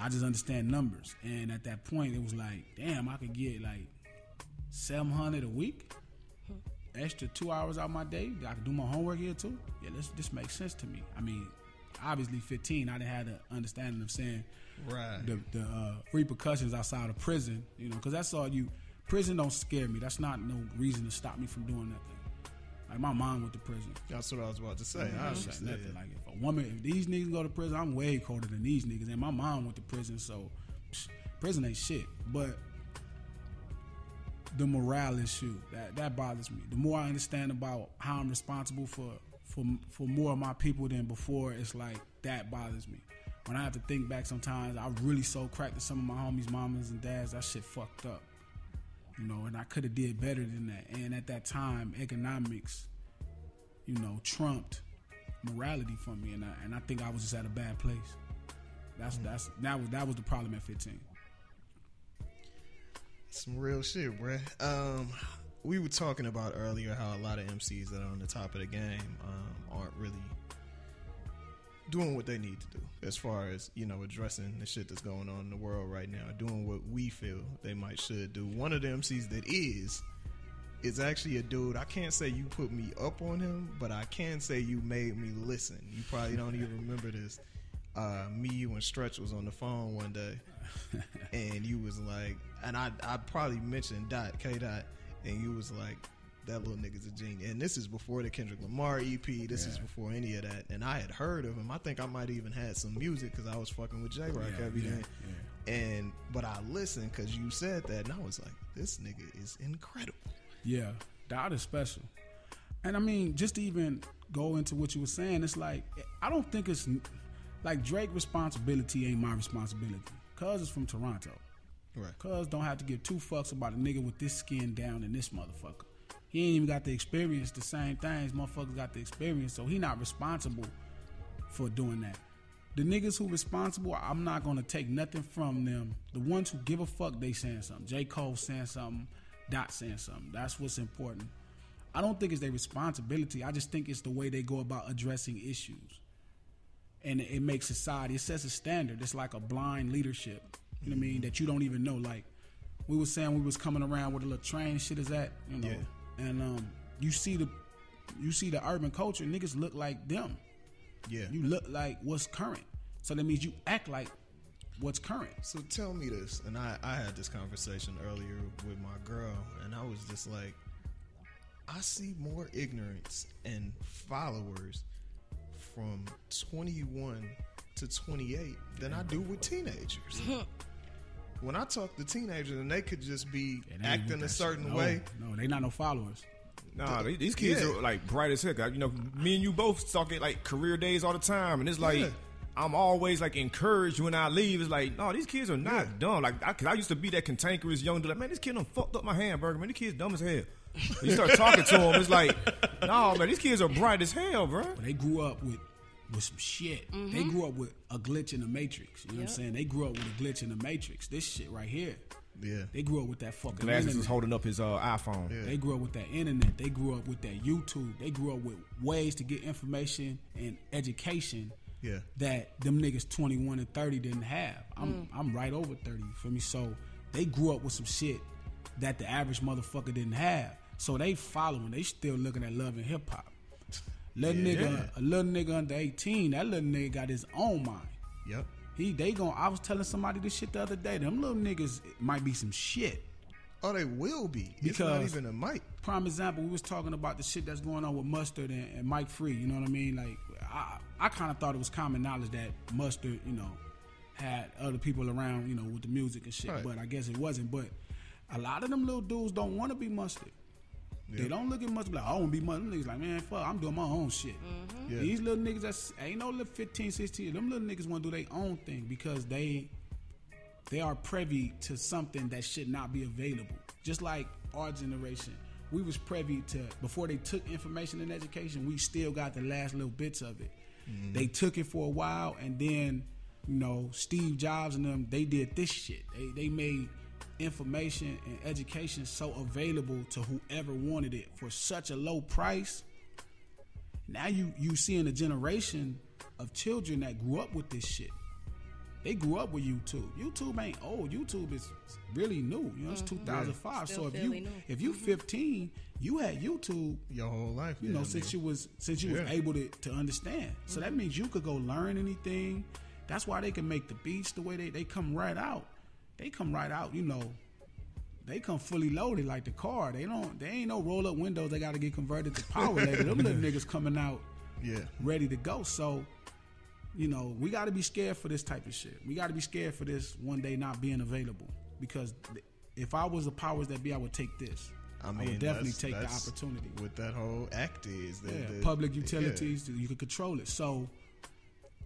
I just understand numbers. And at that point it was like, damn, I could get like seven hundred a week. Extra two hours out of my day. I could do my homework here too. Yeah, this this makes sense to me. I mean, obviously 15, I didn't have the understanding of saying Right. the the uh, repercussions outside of prison. You know, because that's all you. Prison don't scare me. That's not no reason to stop me from doing nothing. Like my mom went to prison. That's what I was about to say. I I say nothing. Like if woman, if these niggas go to prison, I'm way colder than these niggas. And my mom went to prison, so psh, prison ain't shit. But the morale issue that that bothers me. The more I understand about how I'm responsible for for for more of my people than before, it's like that bothers me. When I have to think back, sometimes I really so cracked to some of my homies' mamas and dads. That shit fucked up, you know. And I could have did better than that. And at that time, economics, you know, trumped morality for me, and I, and I think I was just at a bad place. That's that's that was that was the problem at 15. Some real shit, bruh. Um, we were talking about earlier how a lot of MCs that are on the top of the game um, aren't really doing what they need to do as far as you know addressing the shit that's going on in the world right now, doing what we feel they might should do. One of the MCs that is is actually a dude. I can't say you put me up on him, but I can say you made me listen. You probably don't even remember this. Uh, me, you, and Stretch was on the phone one day, and you was like, and I, I probably mentioned Dot K Dot, and you was like, that little nigga's a genius. And this is before the Kendrick Lamar EP. This is before any of that. And I had heard of him. I think I might even had some music because I was fucking with Jay Rock Yeah, every yeah, day. And but I listened because you said that, and I was like, this nigga is incredible. Yeah, Dot is special. And I mean, just to even go into what you were saying, it's like I don't think it's like Drake responsibility ain't my responsibility. Cuz is from Toronto. Right. Cuz don't have to give two fucks about a nigga with this skin down and this motherfucker. He ain't even got the experience, the same things. Motherfuckers got the experience, so he not responsible for doing that. The niggas who responsible, I'm not gonna take nothing from them. The ones who give a fuck, they saying something. J. Cole saying something, Dot saying something. That's what's important. I don't think it's their responsibility. I just think it's the way they go about addressing issues. and it makes society. It sets a standard. It's like a blind leadership. You know what I mean? That you don't even know. Like we was saying, we was coming around with a little train shit is that you know, Yeah. and um, you see the you see the urban culture. Niggas look like them. Yeah. You look like what's current. So that means you act like what's current. So tell me this, and I, I had this conversation earlier with my girl, and I was just like, I see more ignorance and followers from 21 to 28 than I do with teenagers. when I talk to teenagers, and they could just be It acting a certain. No, way. No, they not no followers. Nah, they- these kids Yeah. are like bright as heck. You know, me and you both talk at like career days all the time, and it's like Yeah. I'm always like encouraged when I leave. It's like, no, these kids are not dumb. Like, I, cause I used to be that cantankerous young dude. Like, man, this kid done fucked up my hamburger. Man, this kid's dumb as hell. you start talking to them, it's like, no, man, these kids are bright as hell, bro. But they grew up with with some shit. They grew up with a glitch in the matrix. You know what I'm saying? They grew up with a glitch in the matrix. This shit right here. Yeah. They grew up with that fucking Glasses internet. is holding up his uh, iPhone. Yeah. They grew up with that internet. They grew up with that YouTube. They grew up with ways to get information and education Yeah. that them niggas 21 and 30 didn't have. I'm mm. I'm right over 30 for me. So they grew up with some shit that the average motherfucker didn't have. So they following. They still looking at love and hip hop. Little Yeah. nigga, a little nigga under 18, that little nigga got his own mind. Yep. He they gon' I was telling somebody this shit the other day. Them little niggas might be some shit. Oh, they will be. Because it's not even a mic. prime example, we was talking about the shit that's going on with Mustard and, and Mike Free. You know what I mean? Like, I, I kind of thought it was common knowledge that Mustard, you know, had other people around, you know, with the music and shit. Right. But I guess it wasn't. But a lot of them little dudes don't want to be Mustard. They don't look at Mustard like, I want to be Mustard. Them niggas like, man, fuck, I'm doing my own shit. Mm-hmm. Yeah. These little niggas that's ain't no little 15, 16. Them little niggas want to do their own thing because they they are privy to something that should not be available. Just like our generation, we was privy to before they took information and education, we still got the last little bits of it. Mm-hmm. They took it for a while, and then you know Steve Jobs and them they did this shit. They they made information and education so available to whoever wanted it for such a low price. Now you you seeing a generation of children that grew up with this shit. They grew up with YouTube. YouTube ain't old. YouTube is really new. You know, it's mm-hmm. 2005. Still so if you new. if you mm-hmm. 15, you had YouTube. Your whole life. You know, yeah, since man. you was since you Yeah. was able to to understand. So that mm-hmm. means you could go learn anything. That's why they can make the beats the way they they come right out. They come right out. You know, they come fully loaded like the car. They don't. They ain't no roll up windows. They got to get converted to power later. Them little niggas coming out Yeah. ready to go. So, you know, we got to be scared for this type of shit. We got to be scared for this one day not being available. Because if I was the powers that be, I would take this. I mean, would definitely take the opportunity. What that whole act is. The, Yeah, the- public yeah. utilities, you could control it. So,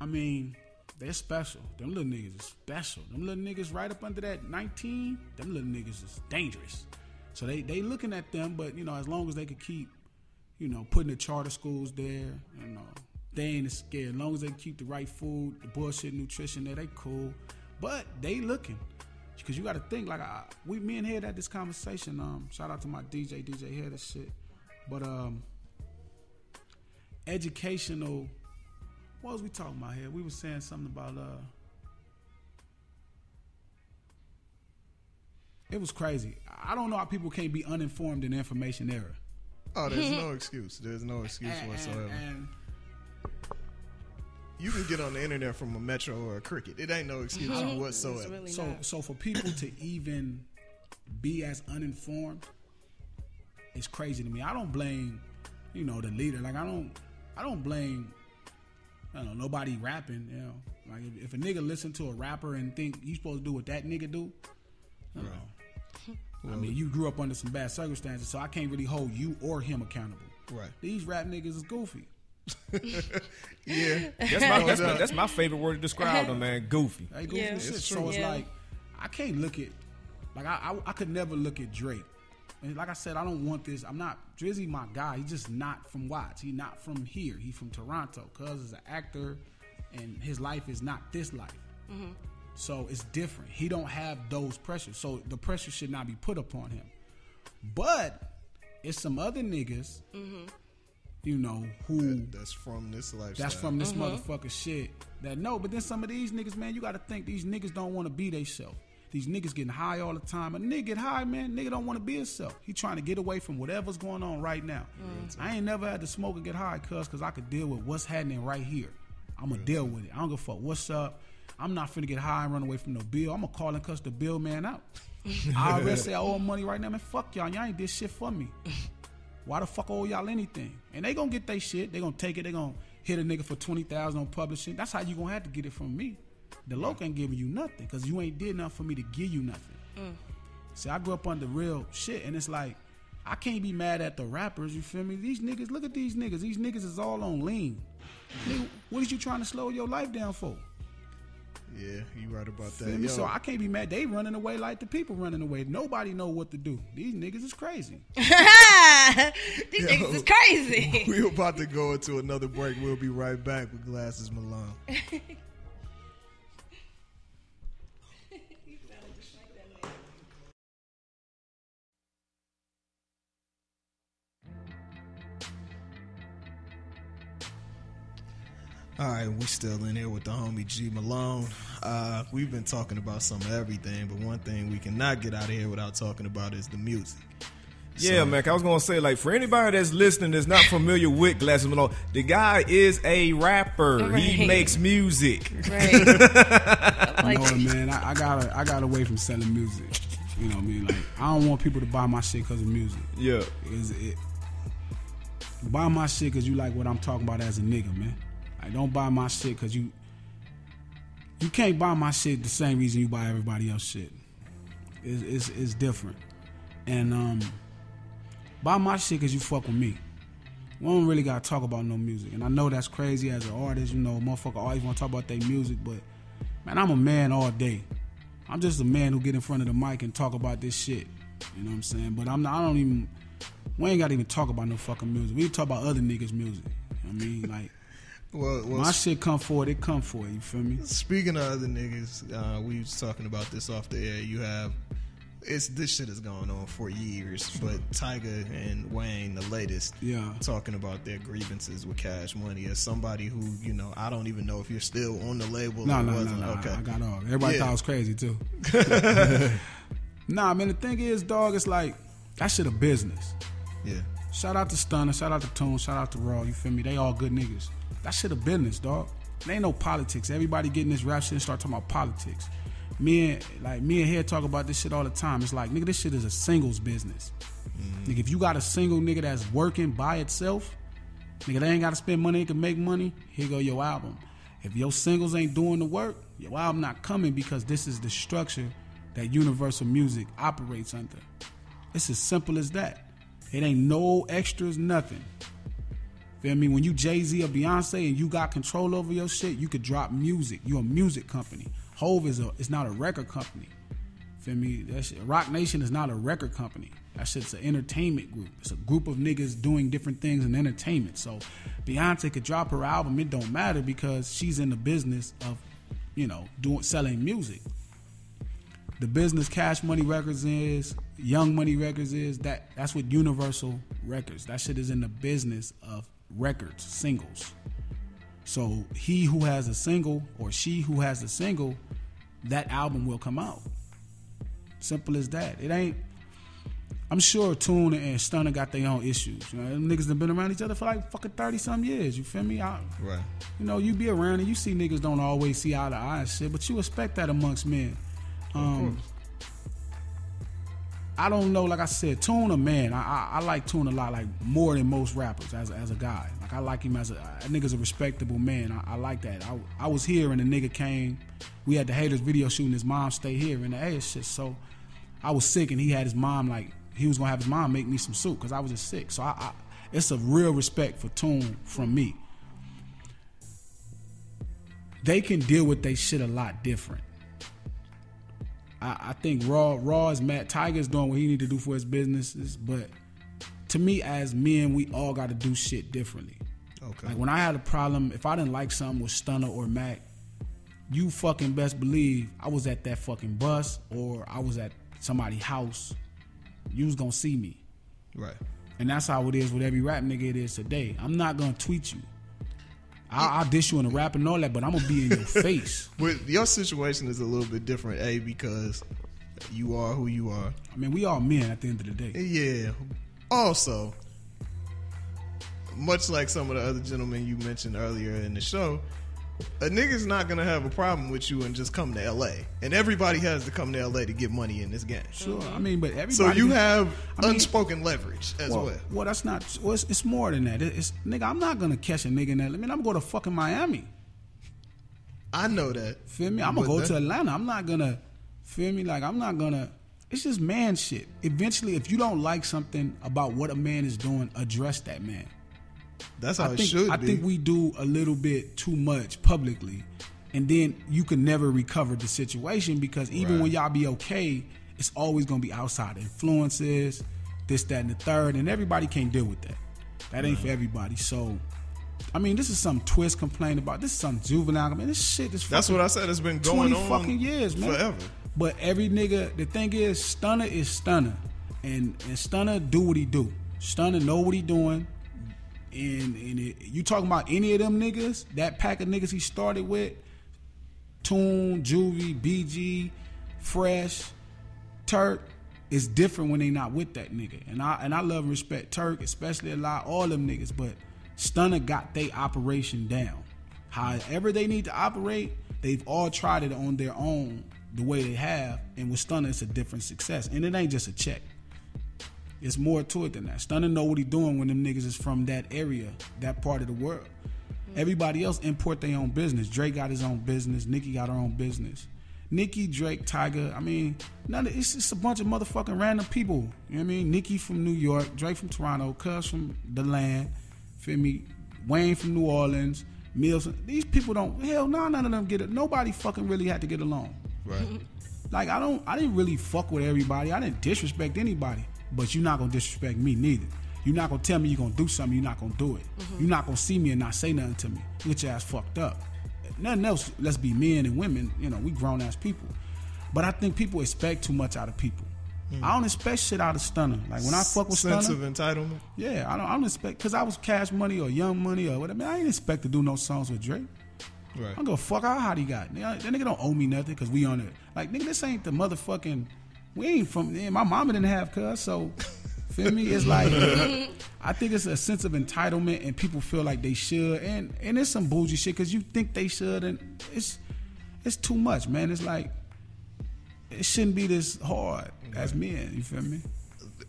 I mean, they're special. Them little niggas is special. Them little niggas right up under that 19, them little niggas is dangerous. So they they looking at them, but you know, as long as they could keep, you know, putting the charter schools there, you uh, know, they ain't scared. As long as they keep the right food, the bullshit nutrition there, they cool. But they looking. Cause you got to think like I, we me and Head had this conversation. Um, shout out to my DJ, DJ Head and shit. But um, educational. What was we talking about here? We were saying something about uh. It was crazy. I don't know how people can't be uninformed in the information era. Oh, there's no excuse. There's no excuse And- whatsoever. and- and you can get on the internet from a Metro or a Cricket. It ain't no excuse It's whatsoever. really so not. so for people to even be as uninformed is crazy to me. I don't blame, you know, the leader. Like I don't I don't blame I don't know, nobody rapping, you know. Like if, if a nigga listen to a rapper and think you supposed to do what that nigga do, I don't know. I mean, you grew up under some bad circumstances, so I can't really hold you or him accountable. Right. These rap niggas is goofy. Yeah. That's my, that's, my, that's my favorite word to describe them, man. Goofy. They goofy Yeah. as shit. It's So it's Yeah. like I can't look at like I, I I could never look at Drake. And like I said, I don't want this. I'm not Drizzy, my guy. He's just not from Watts. He not from here. He from Toronto. Cuz is an actor, and his life is not this life. Mm-hmm. So it's different. He don't have those pressures. So the pressure should not be put upon him. But it's some other niggas mm-hmm. You know, who That's from this life. that's from this mm-hmm. motherfucker shit. That no, but then some of these niggas, man, you gotta think these niggas don't wanna be they self. These niggas getting high all the time. A nigga get high, man, nigga don't wanna be himself. He trying to get away from whatever's going on right now. Mm-hmm. I ain't never had to smoke and get high, cuz, cause I could deal with what's happening right here. I'ma deal with it. I don't give a fuck what's up. I'm not finna get high and run away from no bill. I'ma call and cuss the bill man out. I already say I owe him money right now, man. Fuck y'all. Y'all ain't did shit for me. Why the fuck owe y'all anything? And they gonna get they shit. They gonna take it. They gonna hit a nigga for twenty thousand on publishing. That's how you gonna have to get it from me. The loc ain't giving you nothing because you ain't did nothing for me to give you nothing. Mm. See, I grew up under real shit, and it's like I can't be mad at the rappers. You feel me? These niggas, look at these niggas. These niggas is all on lean. Nigga, what is you trying to slow your life down for? Yeah, you right about that. Yo, So I can't be mad. They running away like the people running away. Nobody know what to do. These niggas is crazy. These niggas is crazy. We're about to go into another break. We'll be right back with Glasses Malone. All right, we still in here with the homie G Malone. Uh, we've been talking about some of everything, but one thing we cannot get out of here without talking about is the music. Yeah, So- man. I was gonna say, like, for anybody that's listening that's not familiar with Glasses Malone, the guy is a rapper. He makes music. Right. like, no, man, I, I gotta, I got away from selling music. You know what I mean? Like, I don't want people to buy my shit because of music. Yeah. Is it? Buy my shit because you like what I'm talking about as a nigga, man. Like, don't buy my shit because you. You can't buy my shit the same reason you buy everybody else shit. It's, it's, it's different. And um, buy my shit because you fuck with me. We don't really gotta talk about no music. And I know that's crazy as an artist, you know, motherfucker always wanna talk about their music, but man, I'm a man all day. I'm just a man who get in front of the mic and talk about this shit. You know what I'm saying? But I'm not, I don't even we ain't gotta even talk about no fucking music. We talk about other niggas' music. You know I mean, like Well, well my shit come forward, it It come for it, you feel me? Speaking of other niggas, uh, we was talking about this off the air. You have it's this shit has gone on for years, but Tyga and Wayne, the latest, Yeah. talking about their grievances with Cash Money. As somebody who you know, I don't even know if you're still on the label. No, or no, no, wasn't. no. Okay, I got off. Everybody Yeah. thought I was crazy too. nah, man, the thing is, dog, it's like that shit a business. yeah, Shout out to Stunner, shout out to Tune, shout out to Raw. You feel me? They all good niggas. That shit a business, dog. It ain't no politics. Everybody getting this rap shit and start talking about politics. Me and like me and here talk about this shit all the time. It's like nigga, this shit is a singles business. Mm-hmm. Nigga, if you got a single nigga that's working by itself, nigga, they ain't got to spend money. They can make money. Here go your album. If your singles ain't doing the work, your album not coming because this is the structure that Universal Music operates under. It's as simple as that. It ain't no extras, nothing. Feel me? When you Jay Z or Beyonce and you got control over your shit, you could drop music. You're a music company. Hove is a it's not a record company. Feel me? That shit, Roc Nation is not a record company. That shit's an entertainment group. It's a group of niggas doing different things in entertainment. So Beyonce could drop her album, it don't matter because she's in the business of, you know, doing selling music the business Cash Money Records is, Young Money Records is, that that's what Universal Records. That shit is in the business of records, singles. So he who has a single or she who has a single, that album will come out. Simple as that. It ain't I'm sure Tune and Stunner got their own issues. You know, them niggas have been around each other for like fucking thirty some years. You feel me? I, right. you know, you be around and you see niggas don't always see eye to eye and shit, but you expect that amongst men. Um, I don't know, like I said, Tune a man. I, I I like Tune a lot, like more than most rappers as a, as a guy. Like I like him as a that nigga's a respectable man. I, I like that. I, I was here and the nigga came. We had the haters video shooting. His mom stay here in the A shit. So I was sick and he had his mom like he was gonna have his mom make me some soup because I was just sick. So I, I it's a real respect for Tune from me. They can deal with they shit a lot different. I, I think Raw Raw is Matt Tyga's doing what he need to do for his businesses, but to me as men, we all got to do shit differently. Okay. Like when I had a problem, if I didn't like something with Stunner or Mac, you fucking best believe I was at that fucking bus or I was at somebody's house. You was gonna see me. right. And that's how it is with every rap nigga it is today. I'm not gonna tweet you. I'll, I'll dish you in the rap and all that, but I'm gonna be in your face. But your situation is a little bit different, A, because you are who you are. I mean, we all men at the end of the day. Yeah. Also, much like some of the other gentlemen you mentioned earlier in the show, a nigga's not gonna have a problem with you and just come to LA. And everybody has to come to LA to get money in this game. Sure. I mean, but everybody. So you have I mean- unspoken leverage as well. well, well, that's not. Well, it's, it's more than that. It's nigga. I'm not gonna catch a nigga in that. I mean, I'm going to go to fucking Miami. I know that. Feel me? I'm gonna go that- to Atlanta. I'm not gonna. Feel me? Like I'm not gonna. It's just man shit. Eventually, if you don't like something about what a man is doing, address that man. That's how I it think should I be. think we do a little bit too much publicly, and then you can never recover the situation because even Right. when y'all be okay, it's always gonna be outside influences, this, that, and the third, and everybody can't deal with that. That ain't for everybody. So, I mean, this is some twist complained about. This is some juvenile. I mean, this shit is. That's what I said. It's been going on fucking years, man. forever. But every nigga, the thing is, Stunner is Stunner, and and Stunner do what he do. Stunner know what he doing, and and it, you talking about any of them niggas, that pack of niggas he started with, Tune, Juvie, BG, Fresh, Turk. Is different when they not with that nigga, and I and I love and respect Turk, especially a lot all them niggas. But Stunner got they operation down. However they need to operate, they've all tried it on their own the way they have, and with Stunner it's a different success, and it ain't just a check. It's more to it than that. Stunner know what he doing when them niggas is from that area, that part of the world. Everybody else import their own business. Drake got his own business. Nicki got her own business. Nicki, Drake, Tyga. I mean, none of, it's just a bunch of motherfucking random people. You know what I mean? Nicki from New York, Drake from Toronto, Cuz from the land. Feel me? Wayne from New Orleans, Mills. These people don't. Hell, no, none of them get it. Nobody fucking really had to get along. Right. Like I don't, I didn't really fuck with everybody. I didn't disrespect anybody. But you're not gonna disrespect me neither. You're not gonna tell me you're gonna do something. You're not gonna do it. Mm-hmm. You're not gonna see me and not say nothing to me. You Get your ass fucked up. Nothing else. Let's be men and women. You know, we grown ass people. But I think people expect too much out of people. Mm. I don't expect shit out of Stunner. Like when I fuck with Sense Stunner, of entitlement. yeah, I don't, I don't expect because I was Cash Money or Young Money or whatever. I ain't expect to do no songs with Drake. Right. I don't give a fuck how hot he got. That nigga don't owe me nothing because we on it. Like nigga, this ain't the motherfucking. We ain't from. there. my mama didn't have cuz, so feel me. It's like I think it's a sense of entitlement and people feel like they should, and and it's some bougie shit because you think they should, and it's it's too much, man. It's like it shouldn't be this hard as men. You feel me?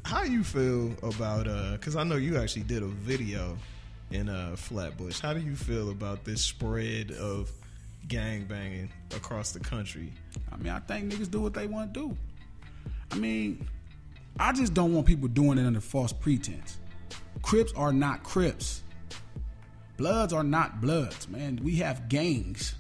How you feel about uh cuz I know you actually did a video in uh Flatbush. How do you feel about this spread of gang banging across the country? I mean, I think niggas do what they want to do. I mean, I just don't want people doing it under false pretense. Crips are not Crips. Bloods are not Bloods, man. We have gangs.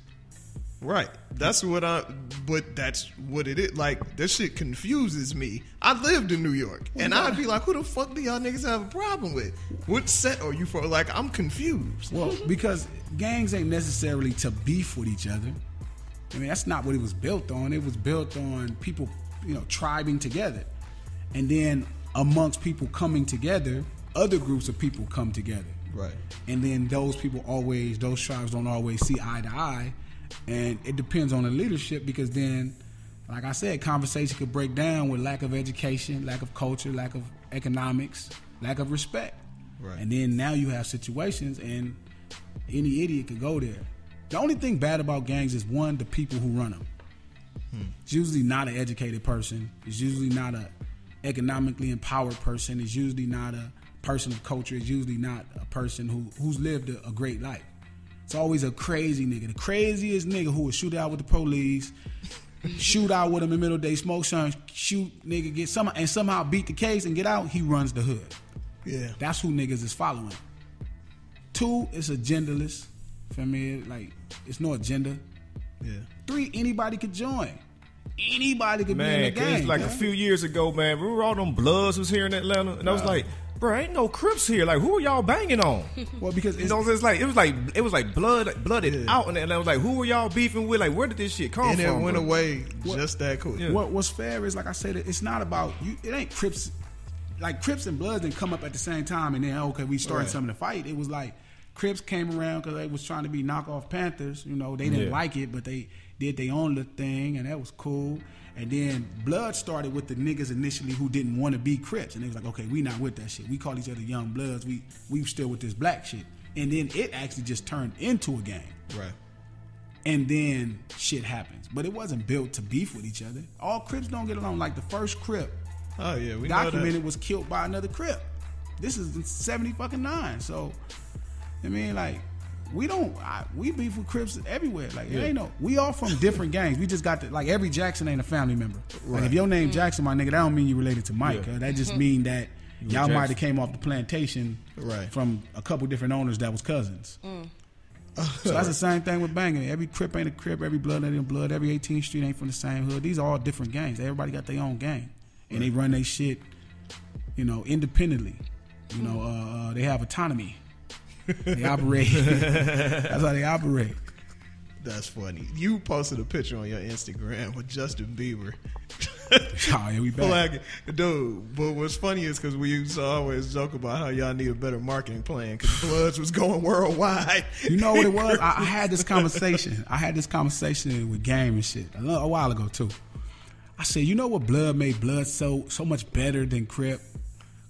Right. That's what I but that's what it is. Like this shit confuses me. I lived in New York and I'd be like, who the fuck do y'all niggas have a problem with? What set are you for? Like I'm confused. Well, because gangs ain't necessarily to beef with each other. I mean, that's not what it was built on. It was built on people, you know, tribing together. And then amongst people coming together, other groups of people come together. Right. And then those people always, those tribes don't always see eye to eye. And it depends on the leadership because then, like I said, conversation could break down with lack of education, lack of culture, lack of economics, lack of respect. Right. And then now you have situations and any idiot could go there. The only thing bad about gangs is one, the people who run them. Hmm. It's usually not an educated person. It's usually not a economically empowered person. It's usually not a person of culture. It's usually not a person who who's lived a, a great life. It's always a crazy nigga, the craziest nigga who will shoot out with the police, shoot out with him in the middle of the day, smoke some, shoot nigga, get some, and somehow beat the case and get out. He runs the hood. Yeah. That's who niggas is following. Two, it's agendaless. Feel me? Like it's no agenda. Yeah. Three, anybody could join. Anybody could be in the game. like a few years ago, man. we were all them Bloods was here in Atlanta, and I was like, bro, ain't no Crips here. Like, who are y'all banging on? Well, because You it's, know, it's like it was like it was like blood blooded out, and I was like, who were y'all beefing with? Like, where did this shit come from? And it went bro? away just that quick. Yeah. what what's fair is like I said, it's not about you. It ain't Crips. like Crips and Bloods didn't come up at the same time, and then okay, we started Right. something to fight. It was like Crips came around because they was trying to be knockoff Panthers. You know, they didn't Yeah. like it, but they did their own little thing, and that was cool. And then Blood started with the niggas initially who didn't want to be Crips, and they was like, okay, we not with that shit. We call each other Young Bloods. We we still with this black shit. And then it actually just turned into a game Right. and then shit happens. But it wasn't built to beef with each other. All Crips don't get along. Like the first Crip Oh yeah, we documented was killed by another Crip. This is seventy fucking nine. So, I mean, like, we don't I, we beef with Crips everywhere. Like, it ain't no. We all from different gangs. We just got to like every Jackson ain't a family member. Like, Right. if your name Jackson, my nigga, that don't mean you related to Mike. Yeah. Uh, that just mean that y'all might have came off the plantation Right. from a couple different owners that was cousins. So that's the same thing with banging. Every crip ain't a crip. Every blood ain't a blood. Every 18th Street ain't from the same hood. These are all different gangs. Everybody got their own gang, and they run their shit, you know, independently. You know, uh, uh, they have autonomy. They operate. that's how they operate. That's funny. You posted a picture on your Instagram with Justin Bieber. Oh yeah, we back. Flag, dude. But what's funny is because we used to always joke about how y'all need a better marketing plan because Bloods was going worldwide. You know what it was? I, I had this conversation. I had this conversation with Game and shit a, little, a while ago too. I said, you know what? Blood made Blood so so much better than Crip,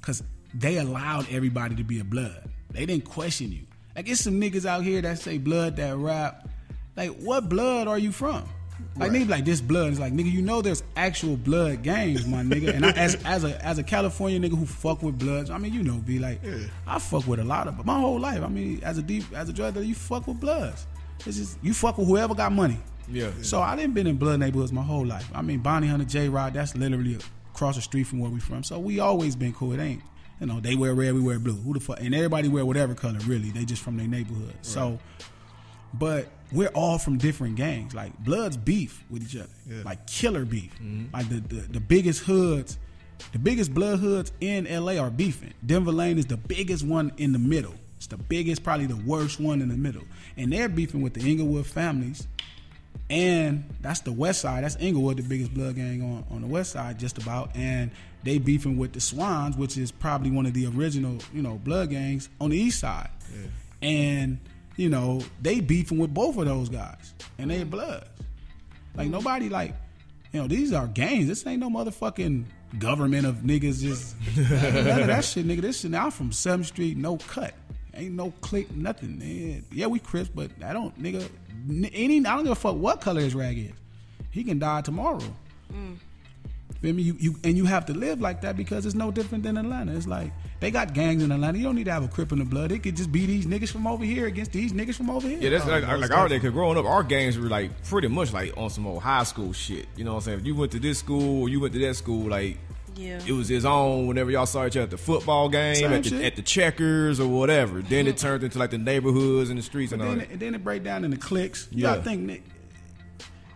because they allowed everybody to be a Blood. They didn't question you. Like it's some niggas out here that say Blood that rap. Like what blood are you from? Like niggas like this blood. It's like nigga, you know there's actual blood gangs, my nigga. And I, as as a as a California nigga who fuck with bloods, I mean you know, be like I fuck with a lot of, but my whole life, I mean as a deep as a drug dealer, you fuck with bloods. It's just you fuck with whoever got money. Yeah. So I didn't been in blood neighborhoods my whole life. I mean Bounty Hunter, Jay Rock, that's literally across the street from where we from. So we always been cool. It ain't you know they wear red, we wear blue. Who the fuck? And everybody wear whatever color. Really, they just from their neighborhood. So but we're all from different gangs. Like Bloods beef with each other, Yeah. like killer beef. Mm-hmm. Like the, the the biggest hoods, the biggest blood hoods in LA are beefing. Denver Lane is the biggest one in the middle. It's the biggest, probably the worst one in the middle, and they're beefing with the Inglewood families. And that's the west side. That's Inglewood, the biggest blood gang on, on the west side, just about. And they beefing with the Swans, which is probably one of the original, you know, blood gangs on the east side. And, you know, they beefing with both of those guys. And they bloods. Like nobody like, you know, these are gangs. This ain't no motherfucking government of niggas just none of that shit, nigga. This shit now I'm from Seventh Street, no cut. Ain't no click, nothing. Yeah, we crisp, but I don't, nigga. n- Any, I don't give a fuck what color his rag is. He can die tomorrow. Mm. Feel me? You, you and you have to live like that because it's no different than Atlanta. It's like they got gangs in Atlanta. You don't need to have a crip in the blood. It could just be these niggas from over here against these niggas from over here. Yeah, that's oh, like, most like our day. Cause growing up, our gangs were like pretty much like on some old high school shit. You know what I'm saying? If you went to this school or you went to that school, like Yeah. it was his own. Whenever y'all saw each other at the football game, at the, at the checkers or whatever, then it turned into like the neighborhoods and the streets and And all then, that. and then it break down into cliques. You Yeah. gotta think, Nick.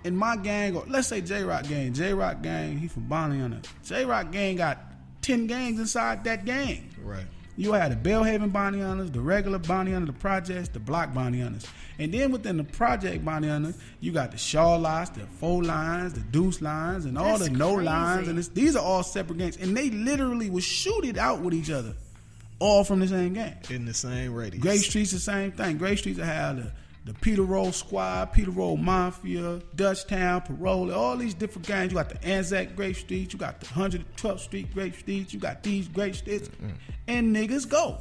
In my gang, or let's say Jay Rock gang, Jay Rock gang, he from Bounty Hunter. Jay Rock gang got ten gangs inside that gang. Right. You had the Bellhaven Bounty Hunters, the regular Bounty Hunter, the projects, the block Bounty Hunters. And then within the project Bounty Hunters, you got the Shaw lines, the four lines, the deuce lines, and all That's the no crazy. lines. And it's, these are all separate gangs. And they literally would shoot it out with each other, all from the same gang. In the same radius. Grape Street's the same thing. Grape Street's have the, the Peter Roll Squad, Peter Roll Mafia, Dutchtown, Parole, all these different gangs. You got the Anzac Grape Street, you got the 112th Street Grape Street, you got these Grape Streets, mm, mm. and niggas go.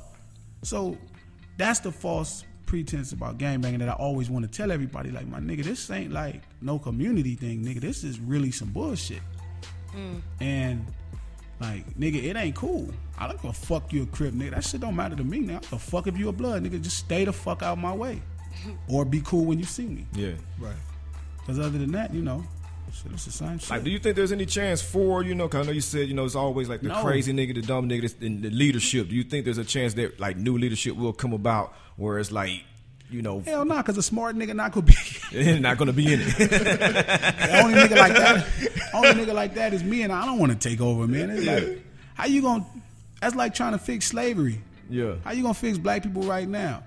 So that's the false pretense about gangbanging that I always want to tell everybody. Like, my nigga, this ain't like no community thing, nigga. This is really some bullshit. Mm. And like, nigga, it ain't cool. I don't give a fuck you a crip, nigga. That shit don't matter to me now. The fuck if you a blood, nigga. Just stay the fuck out my way. Or be cool when you see me. Yeah. Right. Cause other than that, you know, shit, it's the same shit. Like, do you think there's any chance for you know? Cause I know you said you know it's always like the No. crazy nigga, the dumb nigga, in the leadership. Do you think there's a chance that like new leadership will come about where it's like, you know, Hell nah, cause a smart nigga not gonna be. not gonna be in it? the only nigga like that, only nigga like that is me, and I don't want to take over, man. It's like, how you gonna? That's like trying to fix slavery. yeah. How you gonna fix black people right now?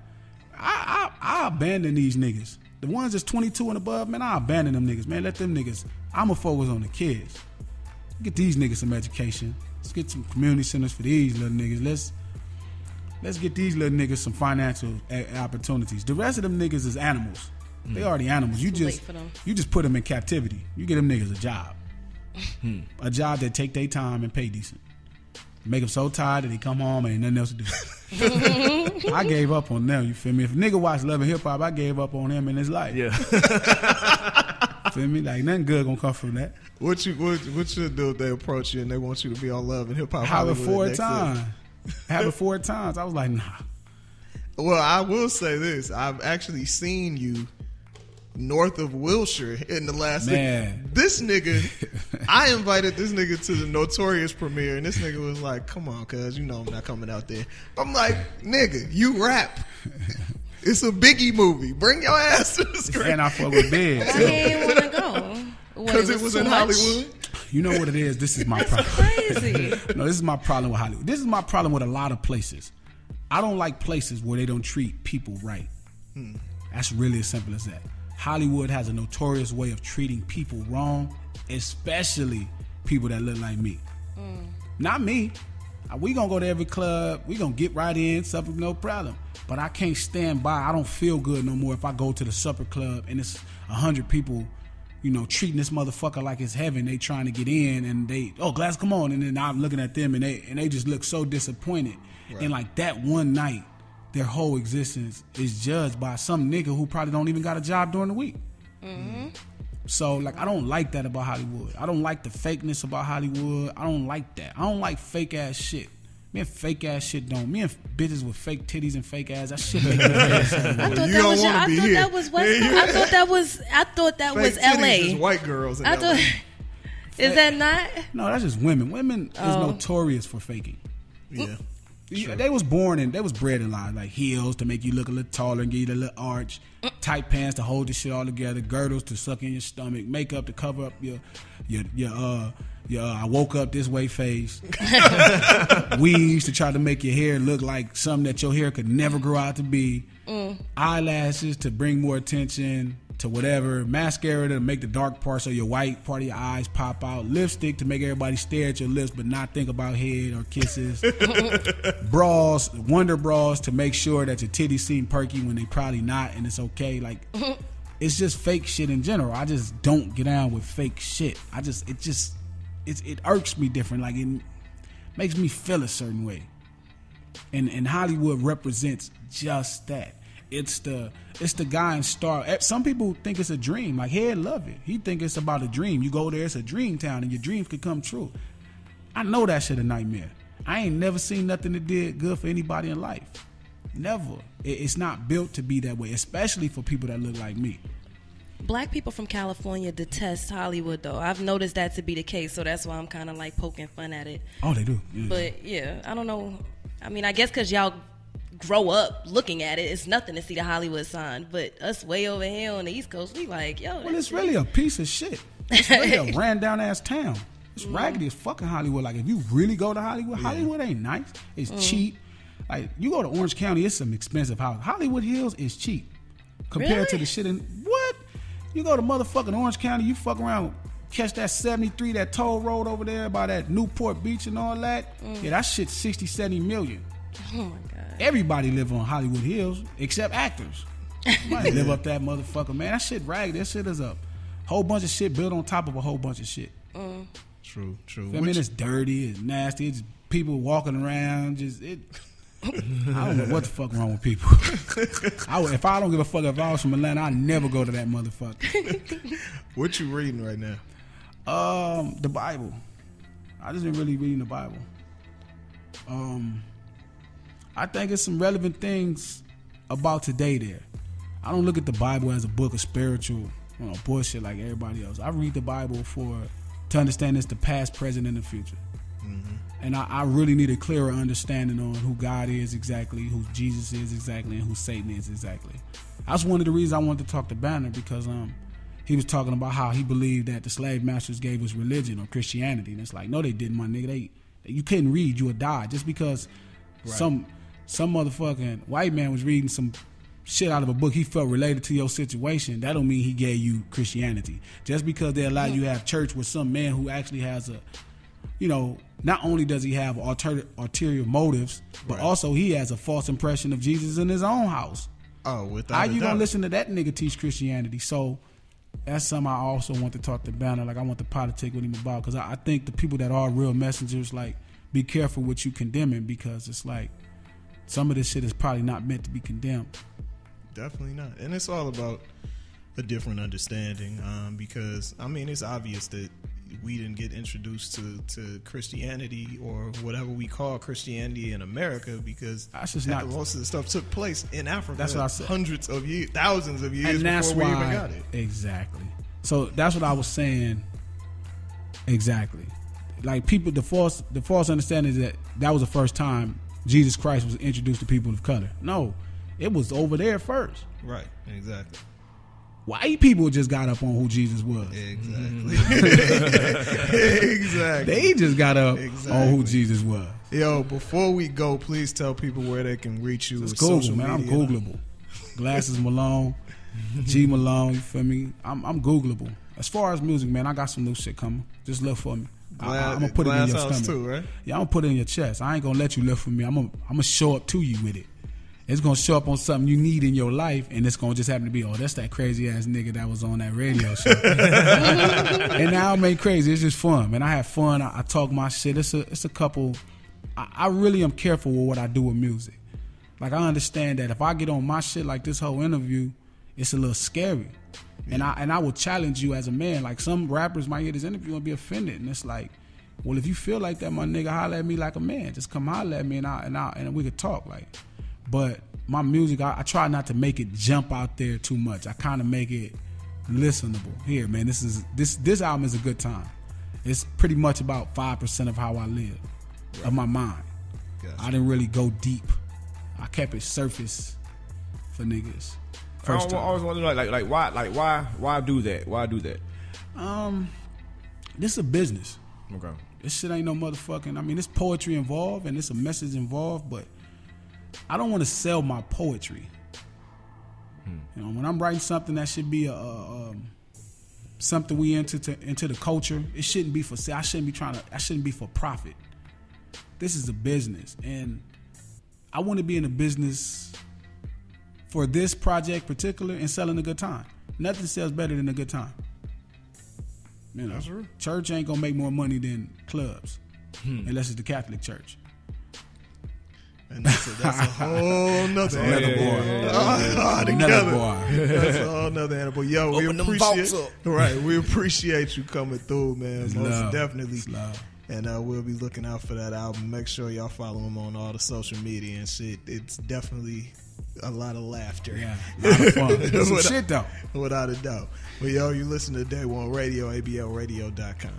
I I, I abandon these niggas. The ones that's 22 and above, man, I abandon them niggas, man. Let them niggas. I'ma focus on the kids. Get these niggas some education. Let's get some community centers for these little niggas. Let's let's get these little niggas some financial a- opportunities. The rest of them niggas is animals. They mm. already animals. You just you just put them in captivity. You get them niggas a job, hmm. a job that take their time and pay decent. Make them so tired that they come home and ain't nothing else to do. I gave up on them. You feel me? If a nigga watch Love and Hip Hop, I gave up on him in his life. Yeah. Feel me? Like nothing good gonna come from that. What you what what you do if they approach you and they want you to be on Love and Hip Hop? Have it Hollywood four next year? times. Have it four times. I was like, nah. Well, I will say this: I've actually seen you north of Wilshire in the last. Man. this nigga, I invited this nigga to the Notorious premiere, and this nigga was like, "Come on, cuz you know I'm not coming out there." I'm like, "Nigga, you rap." It's a Biggie movie. Bring your ass to the screen. And I fuck with bed. Why he ain't want to go? Because it was in much? Hollywood. You know what it is? This is my problem. Crazy. No, this is my problem with Hollywood. This is my problem with a lot of places. I don't like places where they don't treat people right. Hmm. That's really as simple as that. Hollywood has a notorious way of treating people wrong, especially people that look like me. Not me. Uh, We gonna go to every club. We gonna get right in, supper, no problem. But I can't stand by. I don't feel good no more if I go to the supper club and it's a hundred people, you know, treating this motherfucker like it's heaven. They trying to get in and they, oh, glass, come on, and then I'm looking at them and they and they just look so disappointed. And like that one night, their whole existence is judged by some nigga who probably don't even got a job during the week. Mm-hmm. So like I don't like that about Hollywood. I don't like the fakeness about Hollywood. I don't like that. I don't like fake ass shit. Me and fake ass shit don't. Me and bitches with fake titties and fake ass. That shit make me feel I way. thought you that don't was. wanna I thought here. that was West. Yeah, you- I thought that was. I thought that Fake was titties is L.A. white girls in I LA. thought. Is that not? No, that's just women. Women is Oh. notorious for faking. yeah. Yeah, They was born and they was bred in line like heels to make you look a little taller and give you a little arch, tight pants to hold the shit all together, girdles to suck in your stomach, makeup to cover up your your your uh your uh, I woke up this way face, weaves to try to make your hair look like something that your hair could never grow out to be, eyelashes to bring more attention to whatever, mascara to make the dark parts of your white part of your eyes pop out, lipstick to make everybody stare at your lips but not think about head or kisses bras, wonder bras to make sure that your titties seem perky when they probably not, and it's okay. Like, it's just fake shit in general. I just don't get down with fake shit. I just, it just, it, it irks me different. Like, it makes me feel a certain way. And and Hollywood represents just that. It's the it's the guy in Star. eh, Some people think it's a dream. Like Head love it. He think it's about a dream. You go there, it's a dream town, and your dreams could come true. I know that shit a nightmare. I ain't never seen nothing that did good for anybody in life. Never. It's not built to be that way, especially for people that look like me. Black people from California detest Hollywood, though. I've noticed that to be the case, so that's why I'm kind of like poking fun at it. Oh, they do. Yeah. But yeah, I don't know. I mean, I guess because y'all grow up looking at it, it's nothing to see the Hollywood sign. But us way over here on the East Coast, we like, yo, Well, that's it's really a piece of shit. It's really a ran down ass town. It's mm. raggedy as fucking Hollywood. Like if you really go to Hollywood, Hollywood ain't nice. It's mm. cheap. Like you go to Orange County, it's some expensive house. Hollywood Hills is cheap compared to the shit in what? You go to motherfucking Orange County, you fuck around, catch that 73, that toll road over there by that Newport Beach and all that. Mm. Yeah, that shit's 60, 70 million. oh my god. Everybody live on Hollywood Hills except actors. Live up that motherfucker, man. That shit ragged. That shit is a whole bunch of shit built on top of a whole bunch of shit. True, true. I mean, it's dirty, it's nasty, it's people walking around, just it. I don't know what the fuck wrong with people. I, if I don't give a fuck if I was from Atlanta, I'd never go to that motherfucker. what you reading right now? Um, the Bible. I just been really reading the Bible. Um, I think it's some relevant things about today there. I don't look at the Bible as a book of spiritual, you know, bullshit like everybody else. I read the Bible for to understand it's the past, present, and the future. And I, I really need a clearer understanding on who God is exactly, who Jesus is exactly, and who Satan is exactly. That's one of the reasons I wanted to talk to Banner because um he was talking about how he believed that the slave masters gave us religion or Christianity, and it's like no, they didn't, my nigga. They you couldn't read, you would die just because some some motherfucking white man was reading some shit out of a book he felt related to your situation. That don't mean he gave you Christianity. Just because they allow you to have church with some man who actually has a you know, not only does he have alter- ulterior motives, but Right. also he has a false impression of Jesus in his own house. Oh, without How you gonna listen to that nigga teach Christianity? So that's something I also want to talk to Banner. Like I want to politic with him about because I, I think the people that are real messengers, like, be careful what you condemning because it's like some of this shit is probably not meant to be condemned. Definitely not. And it's all about a different understanding. Um, because I mean, it's obvious that we didn't get introduced to, to Christianity or whatever we call Christianity in America because That's just not- most of the stuff took place in Africa. That's what I said. Hundreds of years, thousands of years and that's before we why even got it. exactly. So that's what I was saying. Exactly, like people, the false, the false understanding is that that was the first time Jesus Christ was introduced to people of color. No, it was over there first. Right. Exactly. White people just got up on who Jesus was. Exactly. exactly. They just got up on Exactly. who Jesus was. Yo, before we go, please tell people where they can reach you. It's Google, man. I'm. Googleable. Glasses Malone, G Malone. You feel me? I'm, I'm Googleable. As far as music, man, I got some new shit coming. Just look for me. I, am gonna put it in your stomach. too, right? Yeah, I'm gonna put it in your chest. I ain't gonna let you live for me. I'm gonna, I'm gonna show up to you with it. It's gonna show up on something you need in your life, and it's gonna just happen to be, oh, that's that crazy ass nigga that was on that radio show. and now I'm ain't crazy. It's just fun, man. I have fun. I, I talk my shit. It's a, it's a couple. I, I really am careful with what I do with music. Like I understand that if I get on my shit like this whole interview, it's a little scary. And I and I will challenge you as a man. Like some rappers might hear this interview and be offended, and it's like, well, if you feel like that, my nigga, holler at me like a man. Just come holler at me, and I and I and we could talk. Like, but my music, I, I try not to make it jump out there too much. I kind of make it listenable. Here, man, this is this this album is a good time. It's pretty much about five percent of how I live, of my mind. Gotcha. I didn't really go deep. I kept it surface for niggas. I First always, time. always wonder like, like like why like why why do that? Why do that? Um, this is a business. Okay. This shit ain't no motherfucking. I mean, it's poetry involved and it's a message involved, but I don't want to sell my poetry. You know, when I'm writing something that should be a, a um, something we into to, into the culture, it shouldn't be for sale. I shouldn't be trying to. I shouldn't be for profit. This is a business, and I want to be in a business for this project particular and selling a good time. Nothing sells better than a good time. You know, That's true. church ain't gonna make more money than clubs, unless it's the Catholic Church. And that's a, that's a whole nother Another animal. bar. Another together. That's a whole nother animal. Yo, we Open them appreciate vaults up. right. We appreciate you coming through, man. It's Most love. definitely. It's love. And uh, we'll be looking out for that album. Make sure y'all follow him on all the social media and shit. It's definitely a lot of laughter. Yeah, a lot of fun. Some Without- shit though. Without a doubt. But yo, you listen to Day One Radio, ABLRadio.com.